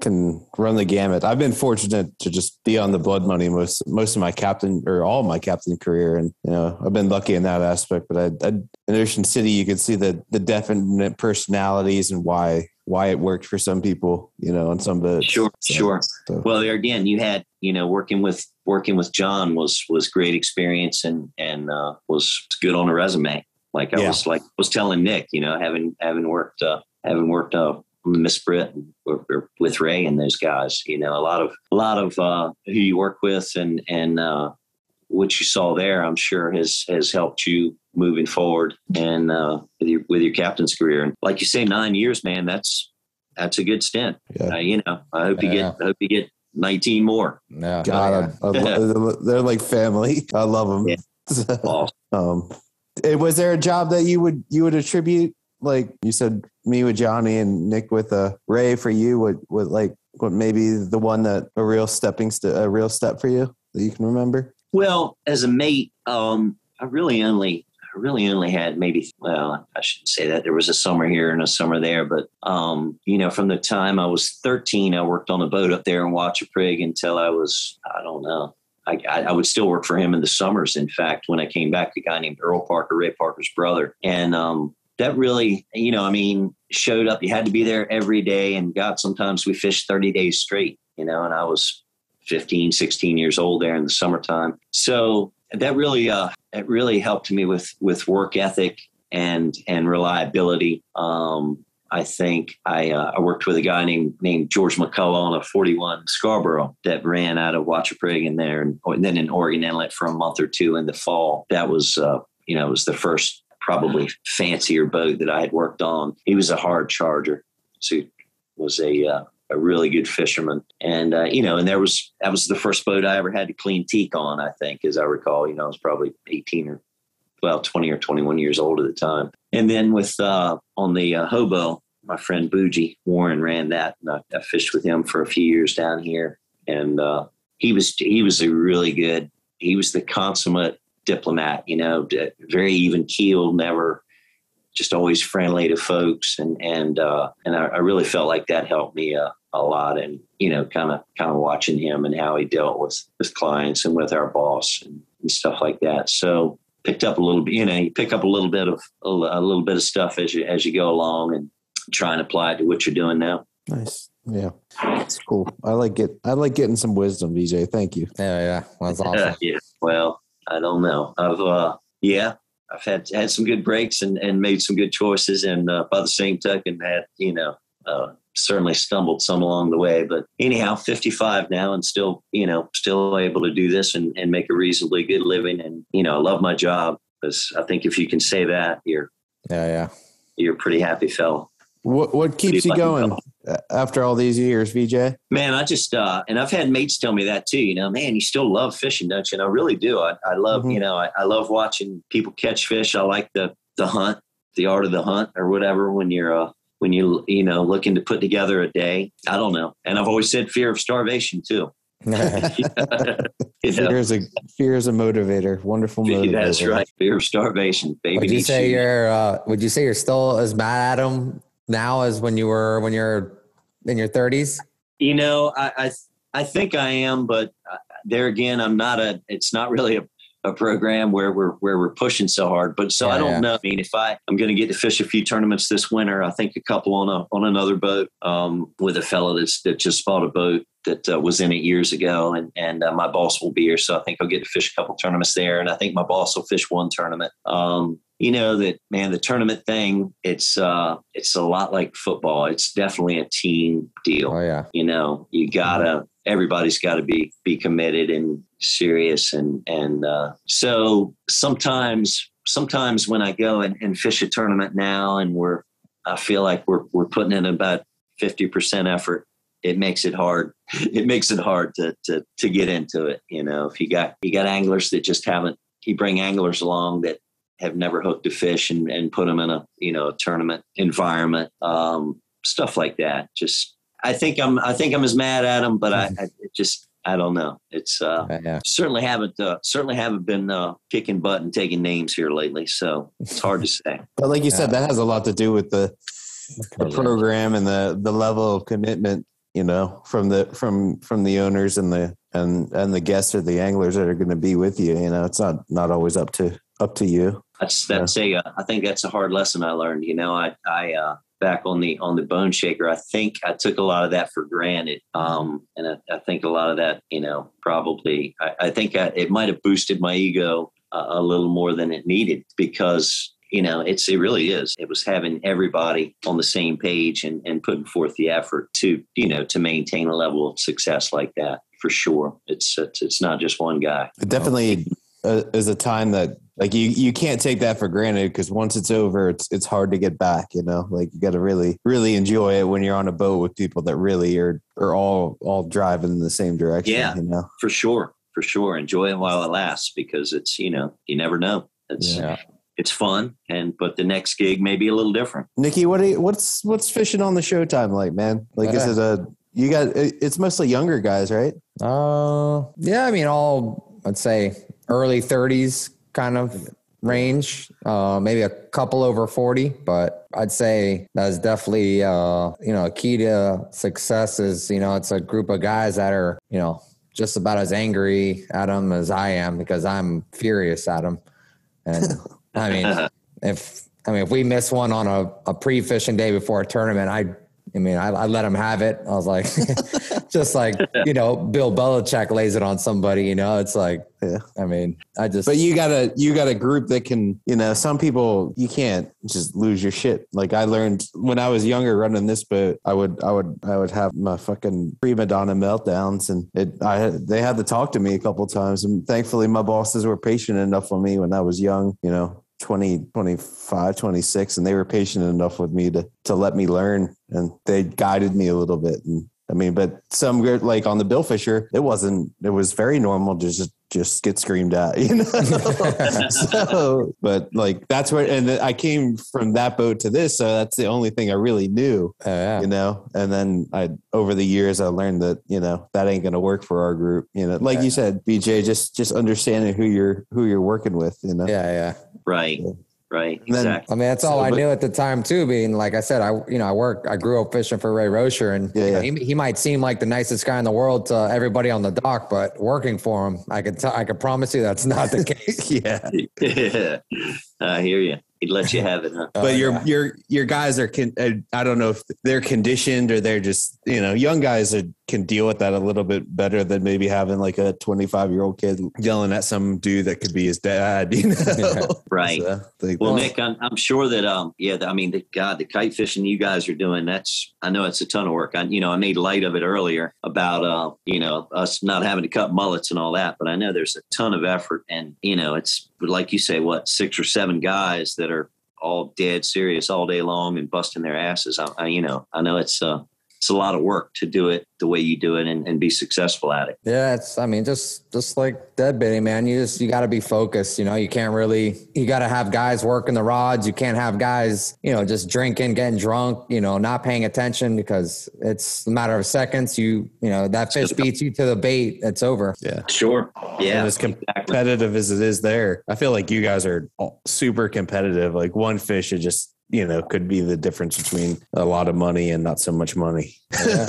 can run the gamut i've been fortunate to just be on the blood money most most of my captain or all my captain career and you know i've been lucky in that aspect but I, I, in ocean city you can see the the definite personalities and why why it worked for some people, you know, and some of. Sure, so, sure. So. Well, there again, you had, you know, working with working with John was was great experience and and uh, was good on a resume. Like I yeah. was like was telling Nick, you know, having having worked uh, having worked uh, Miss Britt or, or with Ray and those guys, you know, a lot of a lot of uh, who you work with and and uh, what you saw there, I'm sure has has helped you moving forward and uh, with your with your captain's career. And like you say, nine years, man, that's that's a good stint. Yeah. Uh, you know, I hope you get I hope you get 19 more. Yeah, God, I, I, they're like family. I love them. Yeah. awesome. um, Was there a job that you would you would attribute like you said me with Johnny and Nick with uh, Ray for you? What what like what maybe the one that a real stepping st- a real step for you that you can remember? Well, as a mate, um, I really only I really only had maybe well, I shouldn't say that. There was a summer here and a summer there, but um, you know, from the time I was 13, I worked on a boat up there in Wachapreague until I was I don't know. I, I, I would still work for him in the summers. In fact, when I came back, a guy named Earl Parker, Ray Parker's brother, and um, that really, you know, I mean, showed up. You had to be there every day, and God, sometimes we fished 30 days straight, you know, and I was 15, 16 years old there in the summertime. So that really, uh, it really helped me with with work ethic and and reliability. Um, I think I, uh, I worked with a guy named named George McCullough on a 41 Scarborough that ran out of Wachapreague in there, and, and then in Oregon Inlet for a month or two in the fall. That was, uh, you know, it was the first probably fancier boat that I had worked on. He was a hard charger, so he was a uh, a really good fisherman, and uh, you know, and there was that was the first boat I ever had to clean teak on. I think, as I recall, you know, I was probably 18 or well, 20 or 21 years old at the time. And then with uh, on the uh, hobo, my friend Bougie Warren ran that, and I, I fished with him for a few years down here. And uh, he was he was a really good. He was the consummate diplomat. You know, very even keeled, never just always friendly to folks, and and uh, and I, I really felt like that helped me uh, a lot. And you know, kind of kind of watching him and how he dealt with with clients and with our boss and, and stuff like that. So picked up a little bit, you know, you pick up a little bit of a, a little bit of stuff as you as you go along and try and apply it to what you're doing now. Nice. Yeah, that's cool. I like it. I like getting some wisdom, VJ. Thank you. Yeah, yeah, that's awesome. yeah. Well, I don't know. I've uh, yeah, I've had had some good breaks and and made some good choices, and uh, by the same token, had you know. Uh, certainly stumbled some along the way but anyhow 55 now and still you know still able to do this and, and make a reasonably good living and you know i love my job because i think if you can say that you're Yeah, yeah. you're a pretty happy fellow What what keeps you lucky going after all these years, VJ? Man, I just uh and I've had mates tell me that too, you know, man, you still love fishing, don't you? And I really do. I, I love, Mhm. you know, I, I love watching people catch fish. I like the the hunt, the art of the hunt or whatever when you're uh when you you know looking to put together a day. I don't know. And I've always said fear of starvation too. you know? Fear is a fear is a motivator. Wonderful motivator. That's right. Fear of starvation. Baby would you say food. you're? Uh, would you say you're still as mad at him now as when you were when you're in your 30s? You know, I, I I think I am, but uh, there again, I'm not a. It's not really a, a program where we're where we're pushing so hard. But so Yeah, I don't yeah. know. I mean, if I I'm going to get to fish a few tournaments this winter, I think a couple on a on another boat um, with a fellow that's that just bought a boat that uh, was in it years ago, and and uh, my boss will be here, so I think I'll get to fish a couple tournaments there, and I think my boss will fish one tournament. Um, you know that man, the tournament thing, it's uh, it's a lot like football. It's definitely a team deal Oh yeah. you know you gotta everybody's got to be be committed and serious and and uh, so sometimes sometimes when i go and, and fish a tournament now and we're i feel like we're we're putting in about 50% effort it makes it hard it makes it hard to to to get into it you know if you got you got anglers that just haven't you bring anglers along that have never hooked a fish and, and put them in a you know a tournament environment um, stuff like that just I think I'm I think I'm as mad at them, but I, I just I don't know. It's uh, Yeah, yeah. certainly haven't uh, certainly haven't been uh, kicking butt and taking names here lately, so it's hard to say. But like you said, that has a lot to do with the, the Program. program and the the level of commitment, you know, from the from from the owners and the and and the guests or the anglers that are going to be with you. You know, it's not not always up to up to you. That's that's a uh, I think that's a hard lesson I learned. You know, I I uh, back on the on the bone shaker. I think I took a lot of that for granted, um, and I, I think a lot of that, you know, probably I, I think I, it might have boosted my ego uh, a little more than it needed because you know it's it really is. It was having everybody on the same page and and putting forth the effort to you know to maintain a level of success like that for sure. It's it's, it's not just one guy. It definitely uh, is a time that like you you can't take that for granted because once it's over, it's it's hard to get back. You know, like you got to really really enjoy it when you're on a boat with people that really are are all all driving in the same direction. Yeah. you know. for sure for sure enjoy it while it lasts because it's you know you never know it's Yeah. it's fun. And but the next gig may be a little different. Nikki, what are you, what's what's fishing on the Showtime like, man? Like, is it a you got? It's mostly younger guys, right? Uh, yeah. I mean, all I'd say early 30s kind of range. Uh, maybe a couple over 40, but I'd say that's definitely uh, you know a key to success is you know it's a group of guys that are you know just about as angry at them as I am because I'm furious at them. And I mean, if I mean if we miss one on a, a pre fishing day before a tournament, I I mean, I, I, let him have it. I was like, just like you know, Bill Belichick lays it on somebody. You know, it's like, yeah. I mean, I just. But you got a you got a group that can, you know, some people you can't just lose your shit. Like I learned when I was younger running this boat, I would I would I would have my fucking prima donna meltdowns, and it I had, they had to talk to me a couple times, and thankfully my bosses were patient enough with me when I was young. You know, 20, 25, 26, and they were patient enough with me to to let me learn, and they guided me a little bit. And I mean, but some like on the Bill Fisher, it wasn't. It was very normal to just just get screamed at, you know. so, but like that's where, and I came from that boat to this, so that's the only thing I really knew, oh, yeah. you know. And then I, over the years, I learned that you know that ain't gonna work for our group, you know. Like yeah. you said, VJ, just just understanding who you're who you're working with, you know. Yeah, yeah. Right. Yeah. Right. Then, exactly. I mean, that's all so, I but, knew at the time too. Being like I said, I you know I work, I grew up fishing for Ray Rocher, and yeah, yeah. He, he, might seem like the nicest guy in the world to everybody on the dock, but working for him, I could t- I could promise you that's not the case. yeah. yeah. I hear you he'd let you have it. Huh? But oh, your yeah. your your guys are con- uh, I don't know if they're conditioned or they're just you know young guys are, can deal with that a little bit better than maybe having like a 25 year old kid yelling at some dude that could be his dad. You know? right. So, well, Nick, I'm, I'm sure that um yeah I mean the God the kite fishing you guys are doing that's I know it's a ton of work. I you know I made light of it earlier about uh you know us not having to cut mullets and all that, but I know there's a ton of effort and you know it's like you say what six or seven guys that are all dead serious all day long and busting their asses. I, I you know, I know it's uh, it's a lot of work to do it the way you do it and, and be successful at it. Yeah, it's I mean just just like dead deadbaiting, man. You just you got to be focused. You know, you can't really you got to have guys working the rods. You can't have guys you know just drinking, getting drunk. You know, not paying attention because it's a matter of seconds. You you know that fish beats you to the bait. It's over. Yeah, sure. Yeah, and as competitive as it is there, I feel like you guys are super competitive. Like one fish, it just you know could be the difference between a lot of money and not so much money. yeah.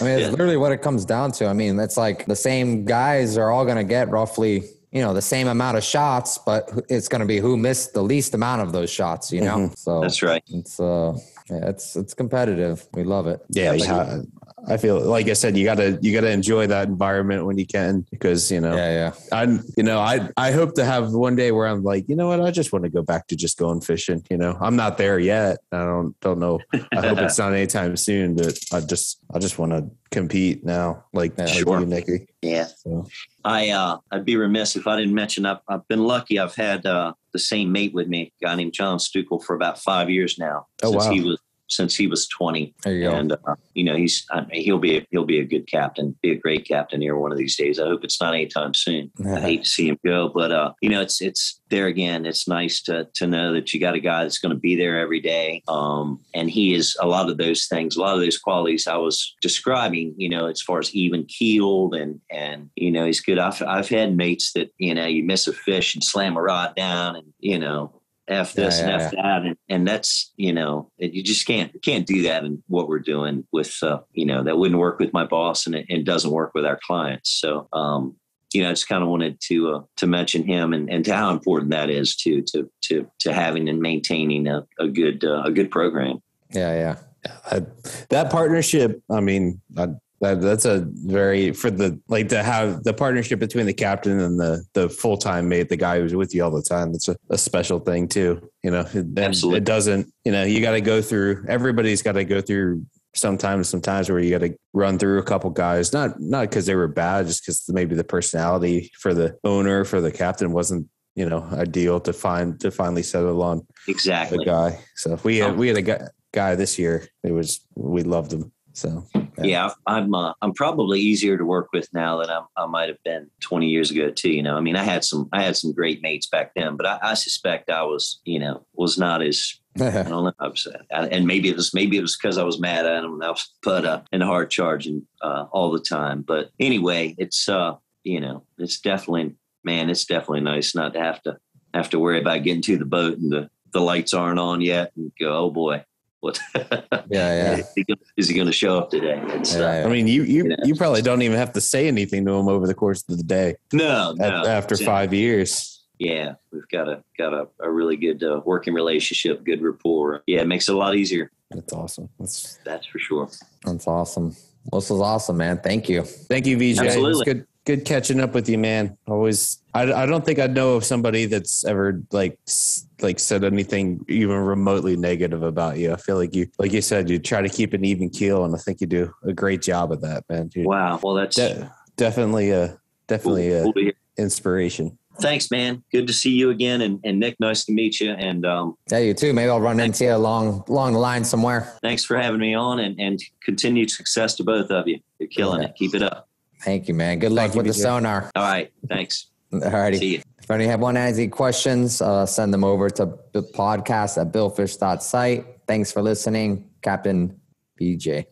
I mean, it's yeah. literally what it comes down to. I mean, it's like the same guys are all going to get roughly, you know, the same amount of shots, but it's going to be who missed the least amount of those shots, you know? Mm-hmm. So that's right. It's, uh, yeah, it's, it's competitive. We love it. Yeah. Like, I feel like I said, you gotta you gotta enjoy that environment when you can because you know. Yeah yeah. I'm you know I I hope to have one day where I'm like you know what? I just want to go back to just going fishing you know? I'm not there yet. I don't don't know. I hope it's not anytime soon but I just I just want to compete now like, yeah, like sure. you Nicky yeah. So. I uh I'd be remiss if I didn't mention I've, I've been lucky. I've had uh the same mate with me a guy named John Stukel for about five years now oh, since wow. he was since he was 20. There you and, uh, you know, he's, I mean, he'll be, a, he'll be a good captain, be a great captain here one of these days. I hope it's not anytime soon. I hate to see him go, but, uh, you know, it's, it's there again. It's nice to, to know that you got a guy that's going to be there every day. Um, and he is a lot of those things, a lot of those qualities I was describing, you know, as far as even keeled and, and, you know, he's good. I've, I've had mates that, you know, you miss a fish and slam a rod down and, you know, f this yeah, yeah, and f yeah. that and, and that's you know you just can't can't do that in what we're doing with uh, you know that wouldn't work with my boss and it, it doesn't work with our clients so um you know, I just kind of wanted to uh, to mention him and, and to how important that is to to to to having and maintaining a, a good uh, a good program. Yeah, yeah. I, that partnership. I mean, I, that, that's a very for the like to have the partnership between the captain and the the full time mate, the guy who's with you all the time. That's a, a special thing too. You know, it, Absolutely. it doesn't. You know, you got to go through. Everybody's got to go through sometimes sometimes where you got to run through a couple guys not not because they were bad just because maybe the personality for the owner for the captain wasn't you know ideal to find to finally settle on exactly the guy so we had oh. we had a guy, guy this year it was we loved him so yeah, I'm uh, I'm probably easier to work with now than I, I might have been 20 years ago too. You know, I mean, I had some I had some great mates back then, but I, I suspect I was you know was not as I don't know. I was, and maybe it was maybe it was because I was mad at him and I was put uh, in hard charging uh, all the time. But anyway, it's uh you know it's definitely man, it's definitely nice not to have to have to worry about getting to the boat and the the lights aren't on yet and go oh boy what yeah, yeah. is he going to show up today? Yeah, yeah. I mean, you you, you, know, you probably don't even have to say anything to him over the course of the day. No, no. After five years. Yeah, we've got a got a, a really good uh, working relationship, good rapport. Yeah, it makes it a lot easier. That's awesome. That's that's for sure. That's awesome. This was awesome, man. Thank you. Thank you, VJ. Absolutely. It's good good catching up with you, man. Always, I, I don't think I know of somebody that's ever like like said anything even remotely negative about you. I feel like you, like you said, you try to keep an even keel, and I think you do a great job of that, man. Dude. Wow. Well, that's De- definitely a definitely cool, a inspiration. Thanks, man. Good to see you again, and, and Nick, nice to meet you. And um, yeah, you too. Maybe I'll run into you along along the line somewhere. Thanks for having me on, and and continued success to both of you. You're killing yeah. it. Keep it up. Thank you, man. Good luck Thank with the sonar. All right. Thanks. All righty. See you. If any have one has any questions, uh, send them over to the podcast at billfish.site. Thanks for listening, Captain VJ.